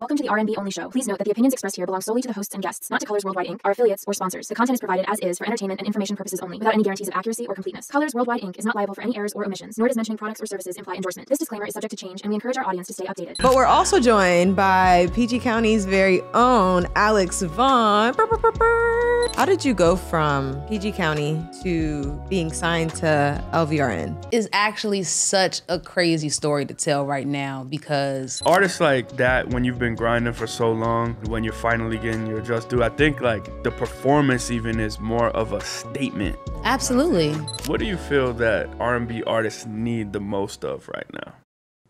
Welcome to the R&B Only Show. Please note that the opinions expressed here belong solely to the hosts and guests, not to Colors Worldwide Inc., our affiliates, or sponsors. The content is provided as is for entertainment and information purposes only, without any guarantees of accuracy or completeness. Colors Worldwide Inc. is not liable for any errors or omissions, nor does mentioning products or services imply endorsement. This disclaimer is subject to change, and we encourage our audience to stay updated. But we're also joined by PG County's very own Alex Vaughn. Brr, brr, brr, brr. How did you go from PG County to being signed to LVRN? is actually such a crazy story to tell right now because artists like that when you've been grinding for so long when you're finally getting your just due i think like the performance even is more of a statement absolutely what do you feel that r&b artists need the most of right now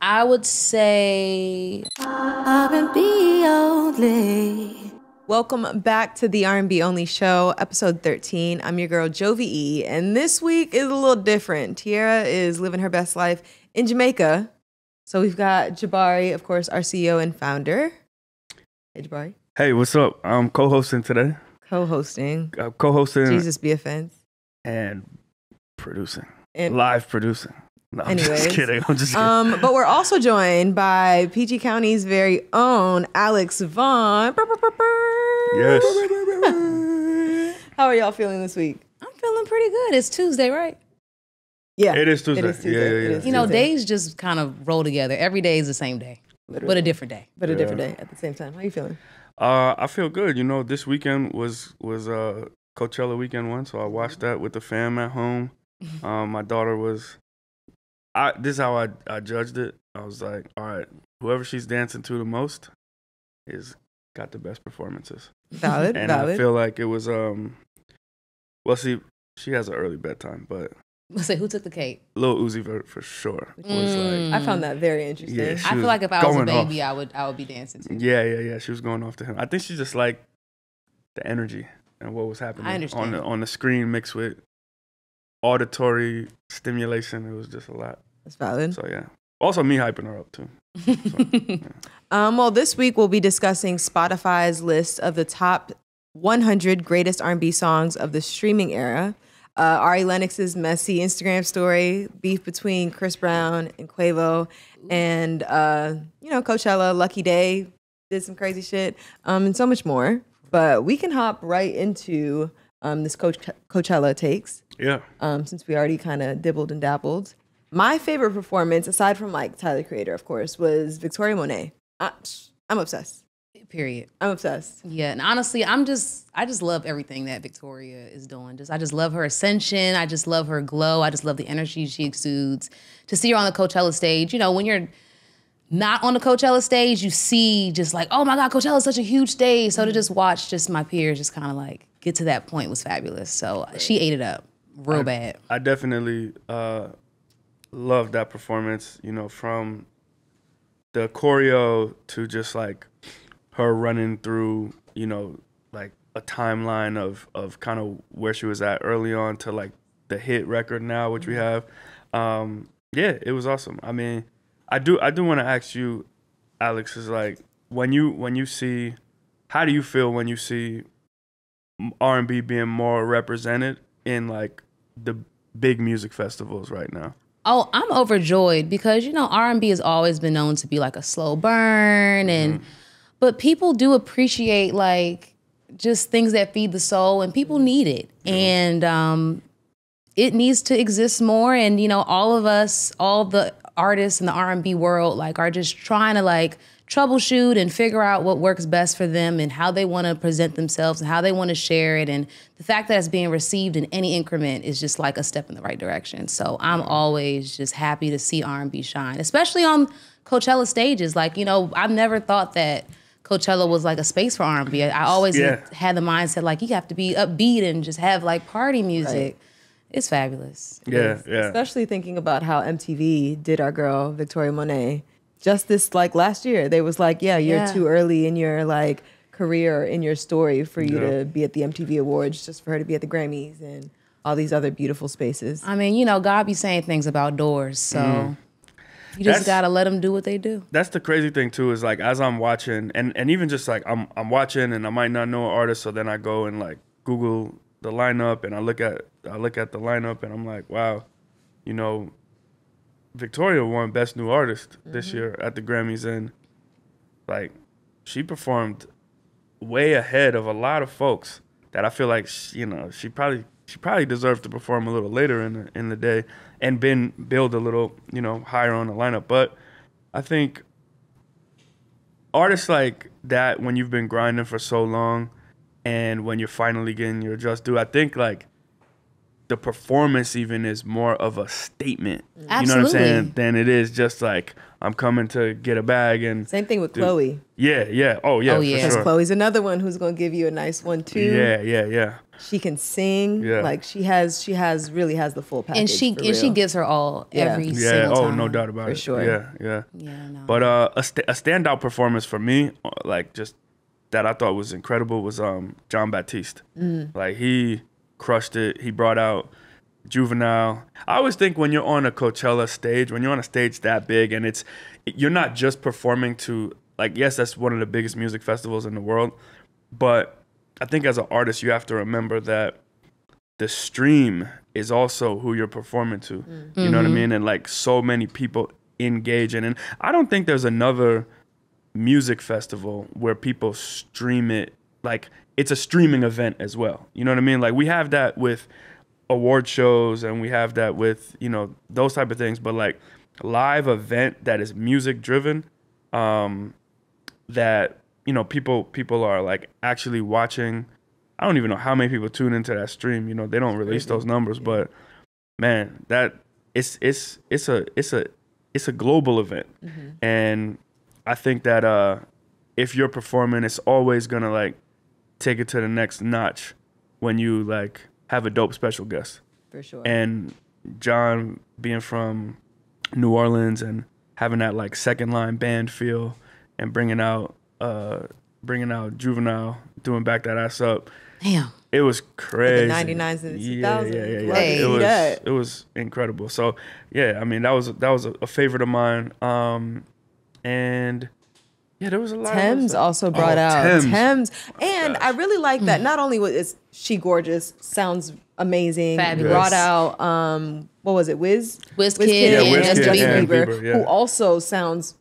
I would say R&B only. Welcome back to the R&B Only Show, episode 13. I'm your girl Jovy E, and this week is a little different. Tiara is living her best life in Jamaica. So we've got Jabari, of course, our CEO and founder. Hey, Jabari. hey what's up i'm co-hosting today Co-hosting. i'm co-hosting Jesus be offense. and producing And live producing no i'm Anyways, just kidding i'm just kidding Um, but we're also joined by PG County's very own Alex Vaughn. Yes How are y'all feeling this week? I'm feeling pretty good. It's Tuesday, right? Yeah, it is tuesday, It is Tuesday. yeah yeah It yeah is You know, Tuesday. days just kind of roll together. Every day is the same day, but a different day. but a different day at the same time. How you feeling? Uh, I feel good. You know, this weekend was was uh Coachella weekend one, so I watched that with the fam at home. Um, my daughter was. I this is how I I judged it. I was like, all right, whoever she's dancing to the most, is got the best performances, Valid, and valid. I feel like it was um. Well, see, she has an early bedtime, but Let's say who took the cake. Lil Uzi Vert for sure Mm. like, I found that very interesting. Yeah, I feel like if I was a going off. baby, I would I would be dancing too. yeah, yeah, yeah. She was going off to him. I think she just liked the energy and what was happening on understand. the on the screen mixed with auditory stimulation. It was just a lot. That's valid. So yeah. Also me hyping her up too. Um, well, this week we'll be discussing Spotify's list of the top 100 greatest R&B songs of the streaming era. Uh, Ari Lennox's messy Instagram story, beef between Chris Brown and Quavo, and uh, you know Coachella, Lucky Daye did some crazy shit, um, and so much more. But we can hop right into um, this Coach Coachella takes Yeah. um, since we already kind of dibbled and dabbled. My favorite performance, aside from like Tyler Creator, of course, was Victoria Monét. I, I'm obsessed. Period. I'm obsessed. Yeah, and honestly, I'm just I just love everything that Victoria is doing. Just I just love her ascension. I just love her glow. I just love the energy she exudes. To see her on the Coachella stage, you know, when you're not on the Coachella stage, you see just like, oh my God, Coachella is such a huge stage. So to just watch just my peers just kind of like get to that point was fabulous. So she ate it up real bad. I definitely uh loved that performance, you know, from the choreo to just like her running through, you know, like a timeline of of kind of where she was at early on to like the hit record now, which we have. Um, yeah, it was awesome. I mean, I do I do want to ask you, Alex, is like when you when you see, how do you feel when you see R and B being more represented in like the big music festivals right now? Oh, I'm overjoyed because you know R&B has always been known to be like a slow burn and but people do appreciate like just things that feed the soul and people need it. And um it needs to exist more. And you know all of us all the artists in the R&B world like are just trying to like troubleshoot and figure out what works best for them and how they want to present themselves and how they want to share it. And the fact that it's being received in any increment is just like a step in the right direction. So i'm always just happy to see r&b shine especially on coachella stages. Like you know i've never thought that coachella was like a space for r&b i, I always Yeah. had the mindset like you have to be upbeat and just have like party music it's fabulous Yeah, yeah. Especially thinking about how MTV did our girl Victoria Monét just this like last year. They was like, yeah, you're Yeah. too early in your like career in your story for you Yeah. to be at the MTV Awards, just for her to be at the Grammys and all these other beautiful spaces. I mean, you know, God be saying things about doors, so mm. You just That's- gotta let them do what they do. That's the crazy thing too is like as I'm watching and and even just like I'm I'm watching and I might not know an artist so then I go and like Google the lineup and I look at I look at the lineup and I'm like wow you know Victoria won best new artist this mm-hmm. year at the Grammys and like she performed way ahead of a lot of folks that I feel like she, you know she probably she probably deserved to perform a little later in the in the day and been build a little you know higher on the lineup. But I think artists like that when you've been grinding for so long and when you're finally getting your just due, I think like the performance even is more of a statement. Absolutely. You know what I'm saying? Than it is just like I'm coming to get a bag and Same thing with Dude. Chloe. yeah, yeah. Oh yeah, Oh, yeah. Because sure. Chloe's another one who's gonna give you a nice one too. Yeah, yeah, yeah. She can sing. Yeah. Like she has she has really has the full package. and she for and she gives her all Yeah. every Yeah, single oh time. no doubt about For it. For sure. Yeah, yeah. Yeah, no. But uh, a, st- a standout performance for me, uh, like just that I thought was incredible, was um Jon Batiste. Mm. Like he crushed it. He brought out Juvenile. I always think when you're on a Coachella stage, when you're on a stage that big, and it's you're not just performing to like yes, that's one of the biggest music festivals in the world, but I think as an artist, you have to remember that the stream is also who you're performing to. You know what I mean? And like so many people engage in. And I don't think there's another music festival where people stream it like it's a streaming event as well. You know what I mean? Like we have that with award shows and we have that with, you know, those type of things, but like live event that is music driven um that you know people people are like actually watching I don't even know how many people tune into that stream. You know, they don't release those numbers, but man, that it's it's it's a it's a it's a global event, and I think that uh, if you're performing, it's always gonna like take it to the next notch when you like have a dope special guest. for sure. And Jon being from New Orleans and having that like second line band feel and bringing out uh bringing out Juvenile doing back that ass up. Damn. It was crazy. 99s and the yeah, 2000s. yeah, yeah, yeah. Love to It was that. it was incredible. So yeah, I mean that was that was a, a favorite of mine. Um, and yeah, there was a lot. of other Tems also brought Oh, out Tems. Tems, and gosh. I really like that. Not only was is she gorgeous, sounds amazing. Fabulous. Brought out um, what was it, Wiz, Wizkid Yeah, and Wizkid Justin and Bieber, Bieber, yeah. who also sounds.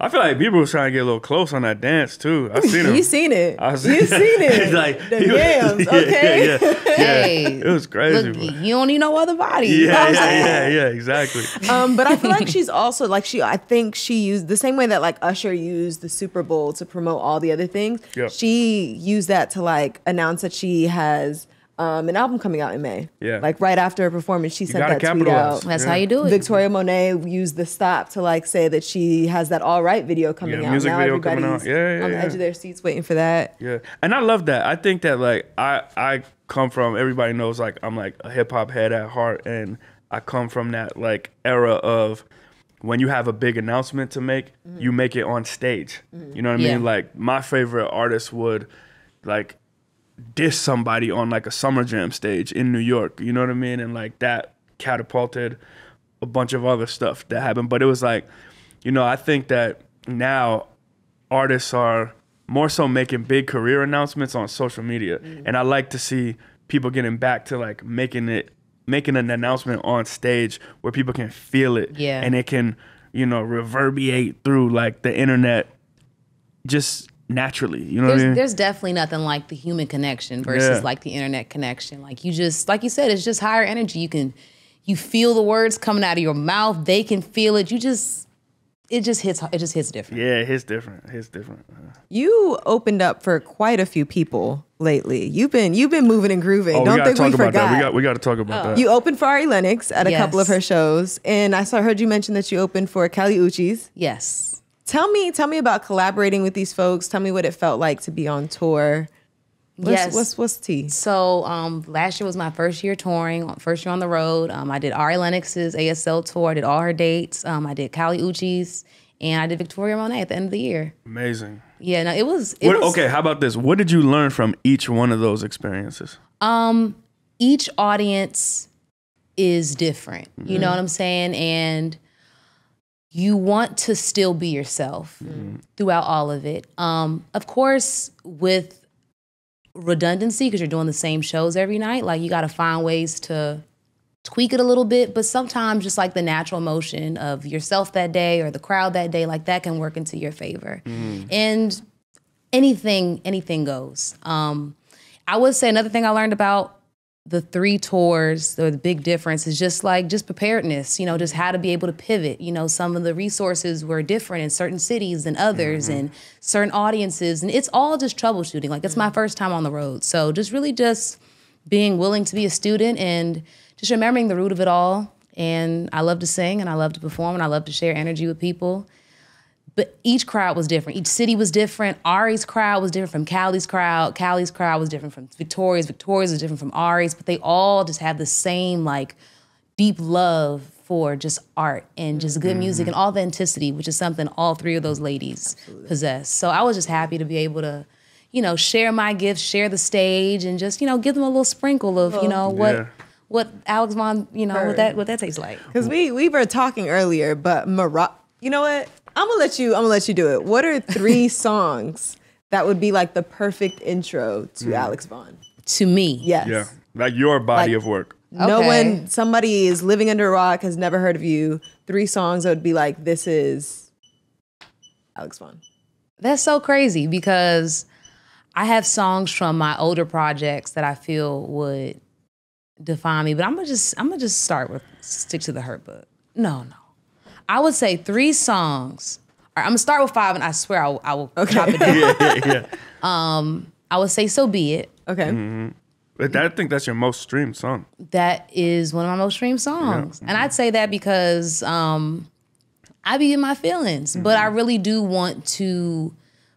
I feel like Bieber was trying to get a little close on that dance too. I seen him. You seen it? I was- You seen it? He's like the he yams, yeah, okay? Yeah, yeah, yeah. Hey, it was crazy. Look, you don't need no other body. You Yeah, yeah, yeah, yeah, exactly. Um, but I feel like she's also like she. I think she used the same way that like Usher used the Super Bowl to promote all the other things. Yep. She used that to like announce that she has um, an album coming out in May. Yeah. Like right after her performance, she sent gotta that tweet out. That's Yeah. how you do it. Victoria Monét used the stop to like say that she has that all right video coming Yeah, out. music now video coming out. Yeah, yeah, on the yeah. edge of their seats waiting for that. Yeah, and I love that. I think that like I I come from everybody knows like I'm like a hip hop head at heart, and I come from that like era of when you have a big announcement to make, you make it on stage. You know what I Yeah. mean? Like my favorite artist would like diss somebody on like a summer jam stage in New York. You know what I mean? And like that catapulted a bunch of other stuff that happened. But it was like, you know, I think that now artists are more so making big career announcements on social media. Mm. And I like to see people getting back to like making it making an announcement on stage where people can feel it Yeah. and it can, you know, reverberate through like the internet just naturally. You know what I There's, mean? there's definitely nothing like the human connection versus Yeah. like the internet connection. Like you just, like you said, it's just higher energy. You can, you feel the words coming out of your mouth. They can feel it. You just, it just hits, it just hits different. Yeah, it's different. It's different. Uh, You opened up for quite a few people lately. You've been you've been moving and grooving. Oh, Don't gotta think talk we about forgot. that. We got we got to talk about that. You opened for Ari Lennox at a couple of her shows, and I saw heard you mention that you opened for Kali Uchis. Yes. Tell me, tell me about collaborating with these folks. Tell me what it felt like to be on tour. What's, Yes. what's what's tea? So um, last year was my first year touring, first year on the road. Um, I did Ari Lennox's ASL tour. I did all her dates. Um, I did Kali Uchis, and I did Victoria Monét at the end of the year. Amazing. Yeah, no, it was. It What, was okay, how about this? What did you learn from each one of those experiences? Um, each audience is different. You know what I'm saying? And you want to still be yourself throughout all of it. Um, of course, with redundancy, because you're doing the same shows every night, like you got to find ways to tweak it a little bit. But sometimes, just like the natural motion of yourself that day or the crowd that day, like that can work into your favor. And anything anything goes. Um, I would say another thing I learned about the three tours or the big difference is just like just preparedness you know just how to be able to pivot. You know some of the resources were different in certain cities than others mm-hmm. and certain audiences and it's all just troubleshooting. Like it's my mm. first time on the road. So just really just being willing to be a student and just remembering the root of it all. And i love to sing and i love to perform and i love to share energy with people but each crowd was different. Each city was different. Ari's crowd was different from Kali's crowd. Kali's crowd was different from Victoria's. Victoria's was different from Ari's. But they all just have the same like deep love for just art and just good mm-hmm. music and authenticity, which is something all three of those ladies possess. So I was just happy to be able to, you know, share my gifts, share the stage, and just you know give them a little sprinkle of you oh. know what Yeah. what Alex Vaughn, you know, Heard. what that what that tastes like. Because we we were talking earlier, but Mariah, you know what? I'm gonna let you. I'm gonna let you do it. What are three songs that would be like the perfect intro to mm. Alex Vaughn? To me, Yes. Yeah, like your body Like- of work. No one, somebody is living under a rock, has never heard of you. Three songs that would be like, this is Alex Vaughn. That's so crazy because I have songs from my older projects that I feel would define me, but I'm gonna just I'm gonna just start with stick to the hurt book. No, no. I would say three songs. All right, I'm gonna start with five, and I swear I will, I will chop it down. yeah, yeah. yeah. Um, I would say "So Be It." Okay. But that, I think that's your most streamed song. That is one of my most streamed songs, and I'd say that because um, I be in my feelings, but I really do want to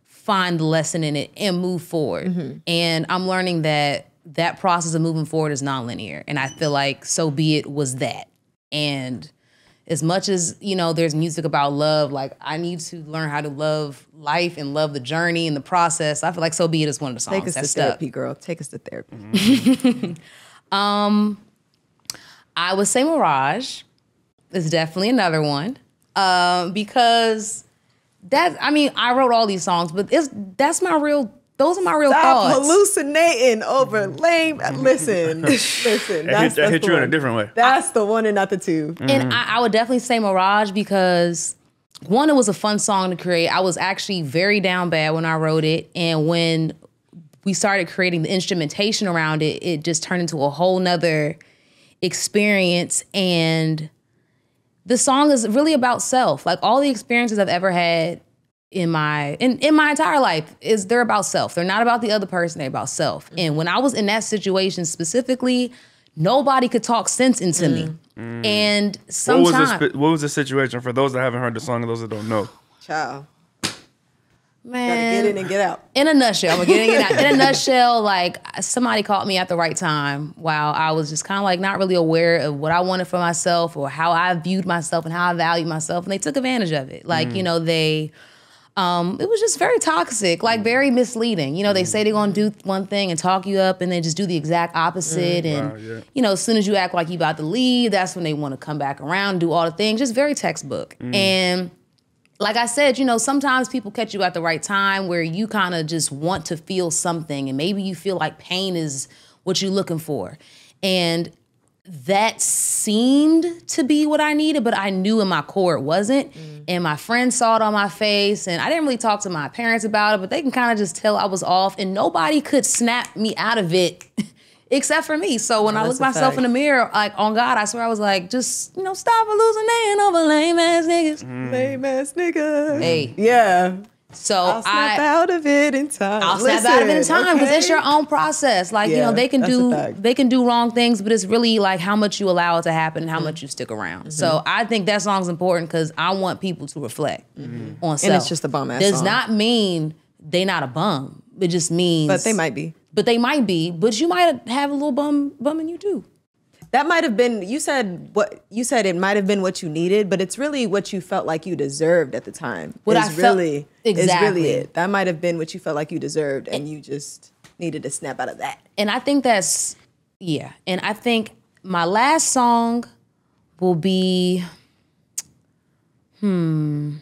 find the lesson in it and move forward. And I'm learning that that process of moving forward is nonlinear, and I feel like "So Be It" was that. And as much as you know, there's music about love. Like I need to learn how to love life and love the journey and the process. I feel like "So Be It" is one of the songs Take us that to therapy, girl. Take us to therapy. um I would say Mirage is definitely another one um, because that I mean I wrote all these songs, but it's that's my real. Those are my real Stop thoughts. hallucinating over mm-hmm. lame. Uh, mm-hmm. Listen, listen. That That's, hit, that that's hit the you in a one. different way. That's the one and not the two. Mm-hmm. And I, I would definitely say Mirage because one, it was a fun song to create. I was actually very down bad when I wrote it, and when we started creating the instrumentation around it, it just turned into a whole nother experience. And the song is really about self. Like all the experiences I've ever had in my in, in my entire life is they're about self. They're not about the other person, they're about self. Mm-hmm. And when I was in that situation specifically, nobody could talk sense into me. Mm. And What was, sometimes the, spi- what was the situation for those that haven't heard the song and those that don't know? Child. Gotta man, get in and get out. in a nutshell, I'm gonna get it out. In a nutshell, like somebody caught me at the right time while I was just kind of like not really aware of what I wanted for myself or how I viewed myself and how I valued myself, and they took advantage of it. Like you mm. know, they. Um, it was just very toxic, like mm. very misleading. You know, they mm. say they're gonna do one thing and talk you up, and they just do the exact opposite. Mm, and Wow, yeah. you know, as soon as you act like you about to leave, that's when they want to come back around, do all the things. Just very textbook. And like I said, you know, sometimes people catch you at the right time where you kind of just want to feel something, and maybe you feel like pain is what you're looking for. And that seemed to be what I needed, but I knew in my core it wasn't. Mm. And my friends saw it on my face, and I didn't really talk to my parents about it, but they can kind of just tell I was off, and nobody could snap me out of it. Except for me. So when I that's look myself fact. in the mirror, like on God, I swear I was like, just, you know, stop losing hallucinating over lame ass niggas. Mm. Lame ass niggas. Hey. Yeah. So I'll snap I out of it in time. I'll snap out of it in time because it's your own process. Like you know, they can do they can do wrong things, but it's really like how much you allow it to happen and how Mm-hmm. much you stick around. So I think that song's important because I want people to reflect on self. Mm-hmm. it's just a bum-ass Does song. not mean they not a bum. It just means, But they might be. But they might be. But you might have a little bum bum in you too. That might have been you said what you said it might have been what you needed, but it's really what you felt like you deserved at the time. What is I felt- Exactly. is really it. That might have been what you felt like you deserved and you just needed to snap out of that. and I think that's yeah. And I think my last song will be hmm.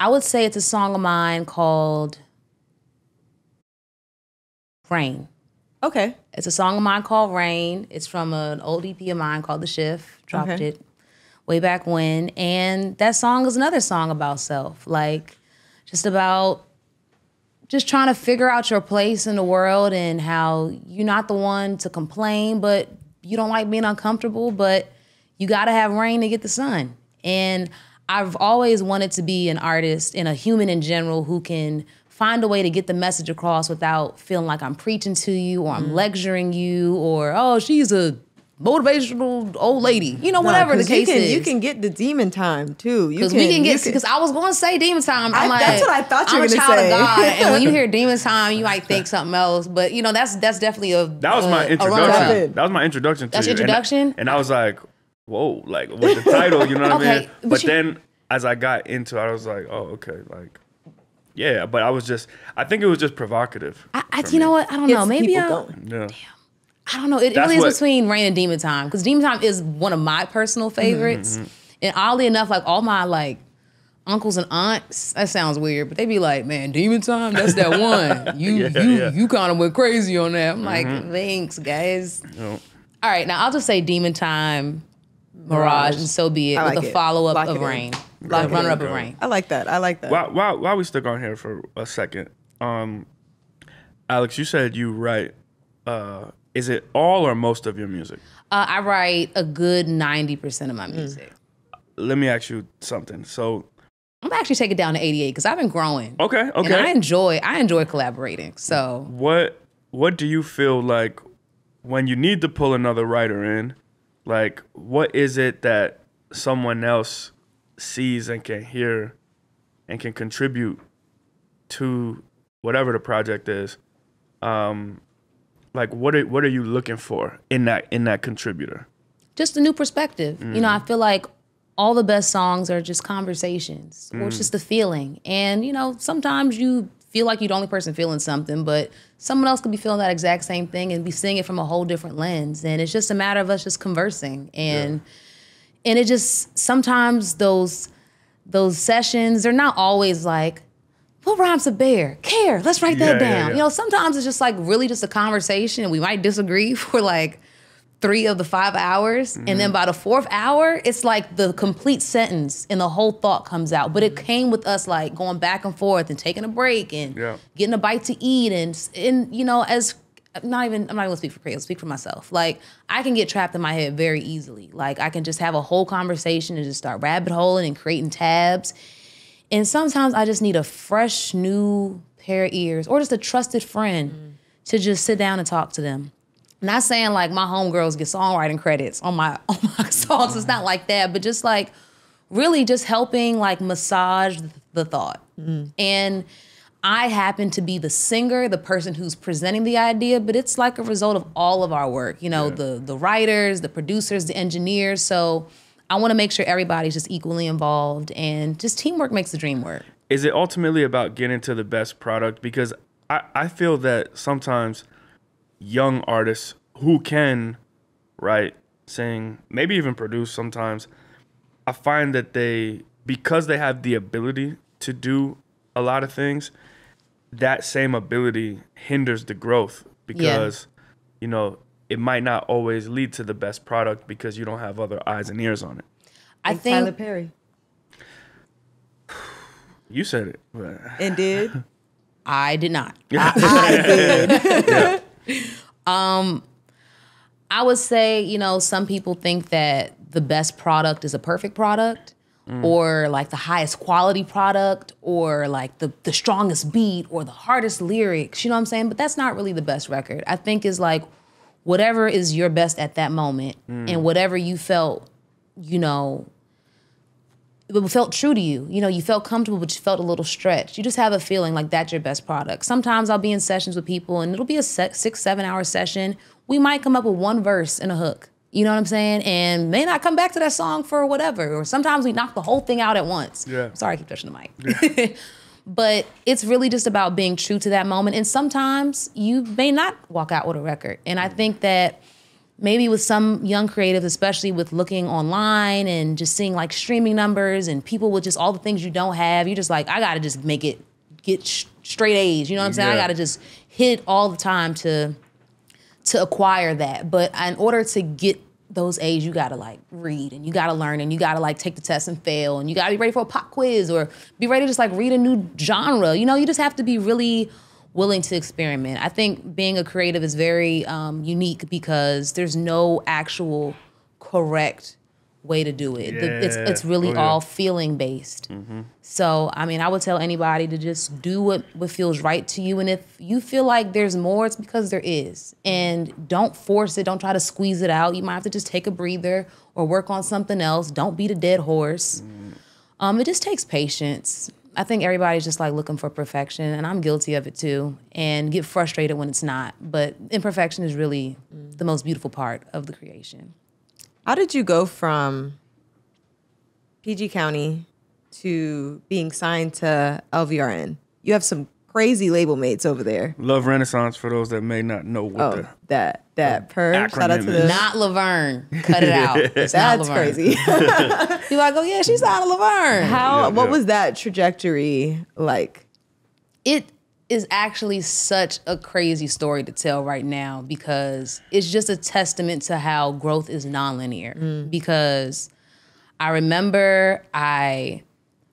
I would say it's a song of mine called Rain. Okay. It's a song of mine called Rain. It's from an old EP of mine called The Shift. Dropped Okay. it way back when. And that song is another song about self, like just about just trying to figure out your place in the world and how you're not the one to complain, but you don't like being uncomfortable, but you got to have rain to get the sun. And I've always wanted to be an artist and a human in general who can find a way to get the message across without feeling like I'm preaching to you or I'm mm. lecturing you or oh she's a motivational old lady. You know, whatever the case you can, is. You can get the demon time too. You Because we can you get because I was going to say demon time. I'm I- like, that's what I thought you I'm were a gonna child say. of God, and when you hear demon time, you might think something else. But you know, that's that's definitely a That was my a- a runner-up. introduction. That was my introduction to That's you. And- introduction? And, I was like, whoa, like with the title, you know what I mean? but But you- then as I got into it, I was like, oh, okay, like, yeah. But I was just, I think it was just provocative. I, I, for you know what? I don't know. Maybe people I'll- going. Yeah. I don't know. It That's really is what- between rain and demon time because demon time is one of my personal Mm-hmm, favorites. And oddly enough, like all my like uncles and aunts, that sounds weird, but they be like, "Man, demon time, that's that one. You Yeah, you yeah. Mm-hmm. you kind of went crazy on that." I'm like, "Thanks, guys." No. All right, now I'll just say demon time, mirage, and so be it I with like a it. follow up Lock of Rain. in. Rain, Lock it runner up in. of rain. I like that. I like that. While, while, while we stick on here for a second, um, Alex, you said you write, uh, is it all or most of your music? Uh, I write a good ninety percent of my music. Let me ask you something. So, I'm gonna actually take it down to eighty eight because I've been growing. okay, okay. And I enjoy I enjoy collaborating. So What what do you feel like when you need to pull another writer in? Like, what is it that someone else sees and can hear and can contribute to whatever the project is? Um, like, what are what are you looking for in that in that contributor? just a new perspective. You know, I feel like all the best songs are just conversations or it's just a feeling. And, you know, sometimes you feel like you're the only person feeling something, but someone else could be feeling that exact same thing and be seeing it from a whole different lens. And it's just a matter of us just conversing. And and it just sometimes those those sessions, they're not always like, what rhymes a bear? Care. Let's write that Yeah, yeah, down. yeah. You know, sometimes it's just like really just a conversation and we might disagree for like three of the five hours. And Mm-hmm. then by the fourth hour, it's like the complete sentence and the whole thought comes out. But it came with us like going back and forth and taking a break and Yeah. getting a bite to eat and and you know, as not even I'm not gonna speak for I'll speak for myself. Like I can get trapped in my head very easily. Like I can just have a whole conversation and just start rabbit holing and creating tabs. And sometimes I just need a fresh new pair of ears or just a trusted friend mm. to just sit down and talk to them. Not saying like my homegirls get songwriting credits on my on my songs. It's not mm-hmm. like that, but just like really just helping like massage the thought. Mm-hmm. And I happen to be the singer, the person who's presenting the idea, but it's like a result of all of our work. You know, the the writers, the producers, the engineers. So I want to make sure everybody's just equally involved and just teamwork makes the dream work. is it ultimately about getting to the best product? Because I, I feel that sometimes young artists who can write, sing, maybe even produce sometimes, I find that they, because they have the ability to do a lot of things, that same ability hinders the growth because, you know, it might not always lead to the best product because you don't have other eyes and ears on it. I Like think Tyler Perry. You said it. but- And did. I did not. I did. Um, I would say, you know, some people think that the best product is a perfect product Mm. or like the highest quality product or like the, the strongest beat or the hardest lyrics, you know what I'm saying? But that's not really the best record. I think is like whatever is your best at that moment mm. and whatever you felt, you know, it felt true to you. You know, you felt comfortable, but you felt a little stretched. You just have a feeling like that's your best product. Sometimes I'll be in sessions with people and it'll be a six, seven hour session. We might come up with one verse and a hook. You know what I'm saying? And may not come back to that song for whatever. Or sometimes we knock the whole thing out at once. Yeah. Sorry, I keep touching the mic. but it's really just about being true to that moment. And sometimes you may not walk out with a record. And I mm. think that maybe with some young creatives, especially with looking online and just seeing like streaming numbers and people with just all the things you don't have, you're just like, I gotta just make it get sh- straight A's. You know what I'm saying? I gotta just hit all the time to to acquire that. But in order to get those A's you gotta like read and you gotta learn and you gotta like take the test and fail and you gotta be ready for a pop quiz or be ready to just like read a new genre. You know, you just have to be really willing to experiment. I think being a creative is very um, unique because there's no actual correct way to do it. The- it's it's really Oh, yeah. all feeling based. Mm-hmm. So I mean, I would tell anybody to just do what what feels right to you, and if you feel like there's more, it's because there is. And don't force it. Don't try to squeeze it out. You might have to just take a breather or work on something else. Don't beat a dead horse. Mm. Um, it just takes patience. I think everybody's just like looking for perfection, and I'm guilty of it too, and get frustrated when it's not. But imperfection is really mm. the most beautiful part of the creation. How did you go from PG County to being signed to LVRN? You have some crazy label mates over there. Love Renaissance for those that may not know what Oh, the that that perm. Shout out to acronym the. Not Laverne. Cut it out. It's not that's Laverne. crazy. You're like, oh yeah, she's out of Laverne. How? Yeah, what yeah. was that trajectory like? it is actually such a crazy story to tell right now because it's just a testament to how growth is nonlinear. Because I remember I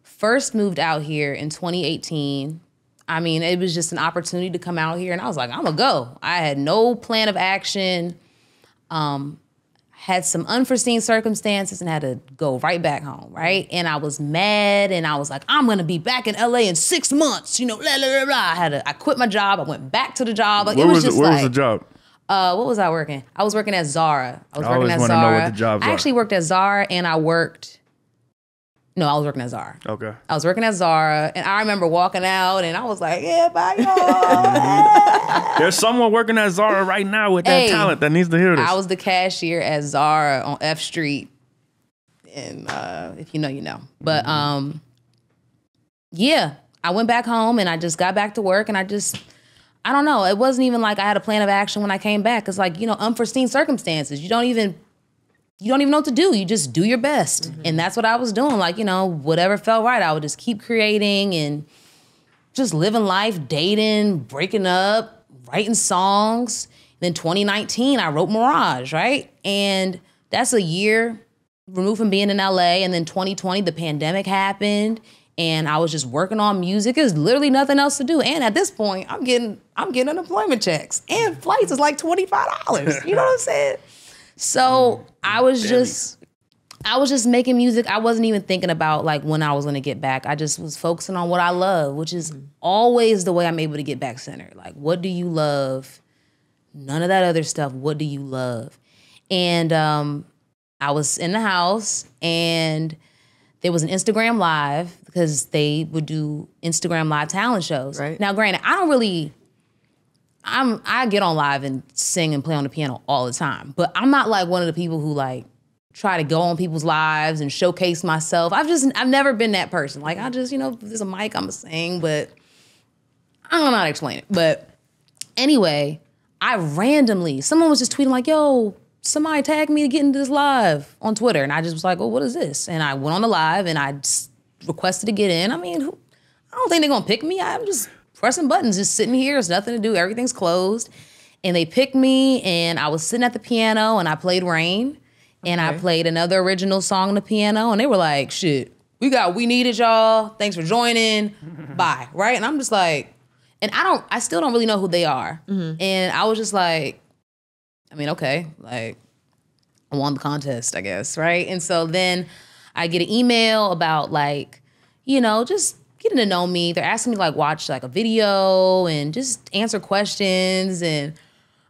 first moved out here in 2018. I mean, it was just an opportunity to come out here, and I was like, I'm gonna go. I had no plan of action. Um, had some unforeseen circumstances and had to go right back home, right? And I was mad and I was like, I'm gonna be back in LA in six months, you know, blah, blah, blah, blah. I had to, I quit my job, I went back to the job. Like, Where it was, was, just the, where like, was the job? uh, what was I working? I was working at Zara. I was I working at Zara. what the jobs I actually worked at Zara and I worked, no, I was working at Zara. Okay. I was working at Zara and I remember walking out and I was like, yeah, bye y'all. There's someone working at Zara right now with that Hey, talent that needs to hear this. I was the cashier at Zara on F Street, and uh, if you know, you know. But um, yeah, I went back home and I just got back to work, and I just, I don't know. It wasn't even like I had a plan of action when I came back. It's like you know, unforeseen circumstances. You don't even. You don't even know what to do. You just do your best. Mm-hmm. And that's what I was doing. Like, you know, whatever felt right, I would just keep creating and just living life, dating, breaking up, writing songs. And Then 2019, I wrote Mirage, right? And that's a year removed from being in LA. And then 2020, the pandemic happened, and I was just working on music. There's literally nothing else to do. And at this point, I'm getting I'm getting unemployment checks, and flights is like twenty five dollars. You know what I'm saying? So I was just I was just making music. I wasn't even thinking about like when I was gonna get back. I just was focusing on what I love, which is always the way I'm able to get back centered. Like, what do you love? None of that other stuff. What do you love? And um, I was in the house and there was an Instagram live because they would do Instagram live talent shows. Right. Now, granted, I don't really I'm I get on live and sing and play on the piano all the time, but I'm not like one of the people who like try to go on people's lives and showcase myself. I've just I've never been that person. Like I just you know there's a mic I'm gonna sing, but I don't know how to explain it. But anyway, I randomly someone was just tweeting like, "Yo, somebody tagged me to get into this live on Twitter," and I just was like, "Oh, what is this?" And I went on the live and I requested to get in. I mean, who, I don't think they're gonna pick me. I'm just pressing buttons, just sitting here. There's nothing to do. Everything's closed. And they picked me, and I was sitting at the piano, and I played Rain, and I played another original song on the piano, and they were like, "Shit, we got, we needed y'all. Thanks for joining. Bye." Right? And I'm just like, and I don't, I still don't really know who they are. Mm-hmm. And I was just like, I mean, okay, like I won the contest, I guess, right? And so then I get an email about like, you know, just getting to know me. They're asking me to like watch like a video and just answer questions. And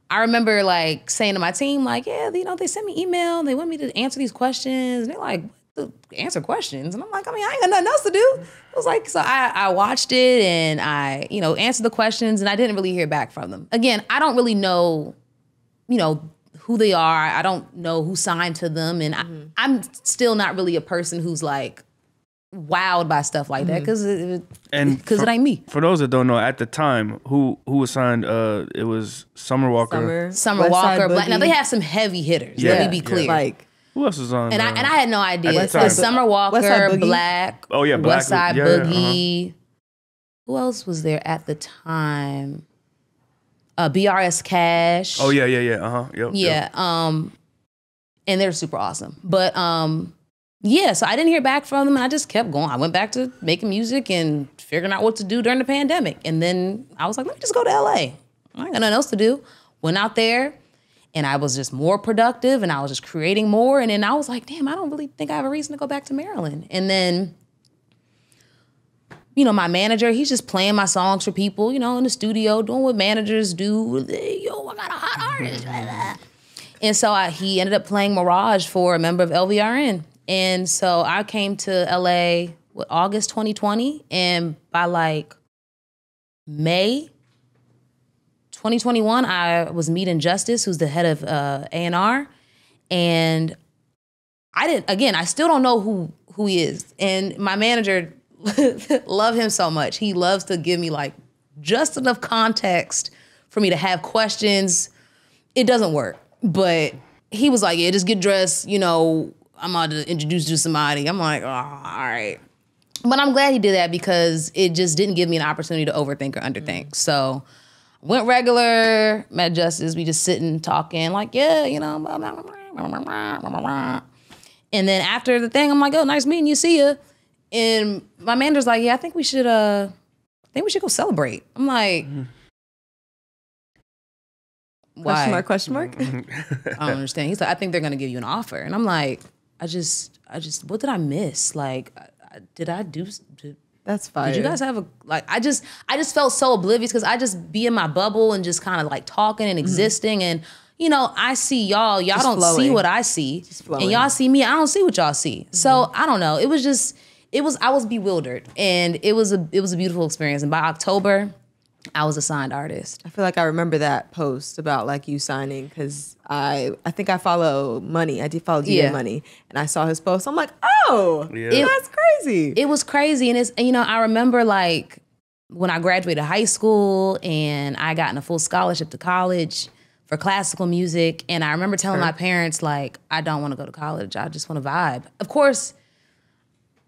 I remember like saying to my team, like, yeah, you know, they sent me email. They want me to answer these questions. And they're like, "What the- answer questions. And I'm like, I mean, I ain't got nothing else to do. It was like, so I, I watched it and I, you know, answered the questions and I didn't really hear back from them. Again, I don't really know you know who they are. I don't know who signed to them, and I, mm-hmm. I'm still not really a person who's like wowed by stuff like that because it, And because it ain't me. For those that don't know, at the time, who who was signed? Uh, it was Summer Walker. Summer, Summer West Side Walker, 6LACK. Now they have some heavy hitters. Yeah, let me be yeah. clear. like Who else was on? and I uh, and I had no idea. that time. Summer Walker, West Side Boogie? Black. Oh, yeah, 6LACK- West Side yeah, yeah, uh-huh. Boogie. Who else was there at the time? Uh, BRS Kash. Oh yeah, yeah, yeah. Uh huh. Yep. Yeah. Um, and they're super awesome. But um, yeah, so I didn't hear back from them. And I just kept going. I went back to making music and figuring out what to do during the pandemic. And then I was like, let me just go to LA. I ain't got nothing else to do. Went out there and I was just more productive and I was just creating more. And then I was like, damn, I don't really think I have a reason to go back to Maryland. And then, you know, my manager, he's just playing my songs for people, you know, in the studio, doing what managers do. Yo, I got a hot artist. Mm-hmm. And so I, he ended up playing Mirage for a member of LVRN. And so I came to LA with August 2020. And by like May 2021, I was meeting Justice, who's the head of uh, A&R. And I didn't, again, I still don't know who who he is. And my manager love him so much. He loves to give me like just enough context for me to have questions. It doesn't work. But he was like, yeah, just get dressed, you know, I'm about to introduce you to somebody. I'm like, oh, all right. But I'm glad he did that because it just didn't give me an opportunity to overthink or underthink. Mm. So went regular, met Justice. We just sitting talking, like, yeah, you know. blah, blah, blah, blah, blah, blah, blah. And then after the thing, I'm like, oh, nice meeting you. See ya. And my manager's like, yeah, I think we should. uh I think we should go celebrate. I'm like, mm-hmm. why? Question mark? Question mark? Mm-hmm. I don't understand. He's like, I think they're gonna give you an offer, and I'm like, I just, I just, what did I miss? Like, I, I, did I do? Did, That's fine. did you guys have a like? I just, I just felt so oblivious because I just be in my bubble and just kind of like talking and mm-hmm. existing, and you know, I see y'all, y'all Just don't see what I see, flowing. and y'all see me, I don't see what y'all see. So mm-hmm. I don't know. It was just, it was, I was bewildered, and it was a, it was a beautiful experience. And by October, I was a signed artist. I feel like I remember that post about like you signing because I I think I follow Money. I did follow DJ Yeah. Money, and I saw his post. I'm like, oh, Yeah. that's crazy. it was crazy and it's and, you know i remember like when i graduated high school and i got in a full scholarship to college for classical music and i remember telling my parents like i don't want to go to college i just want to vibe of course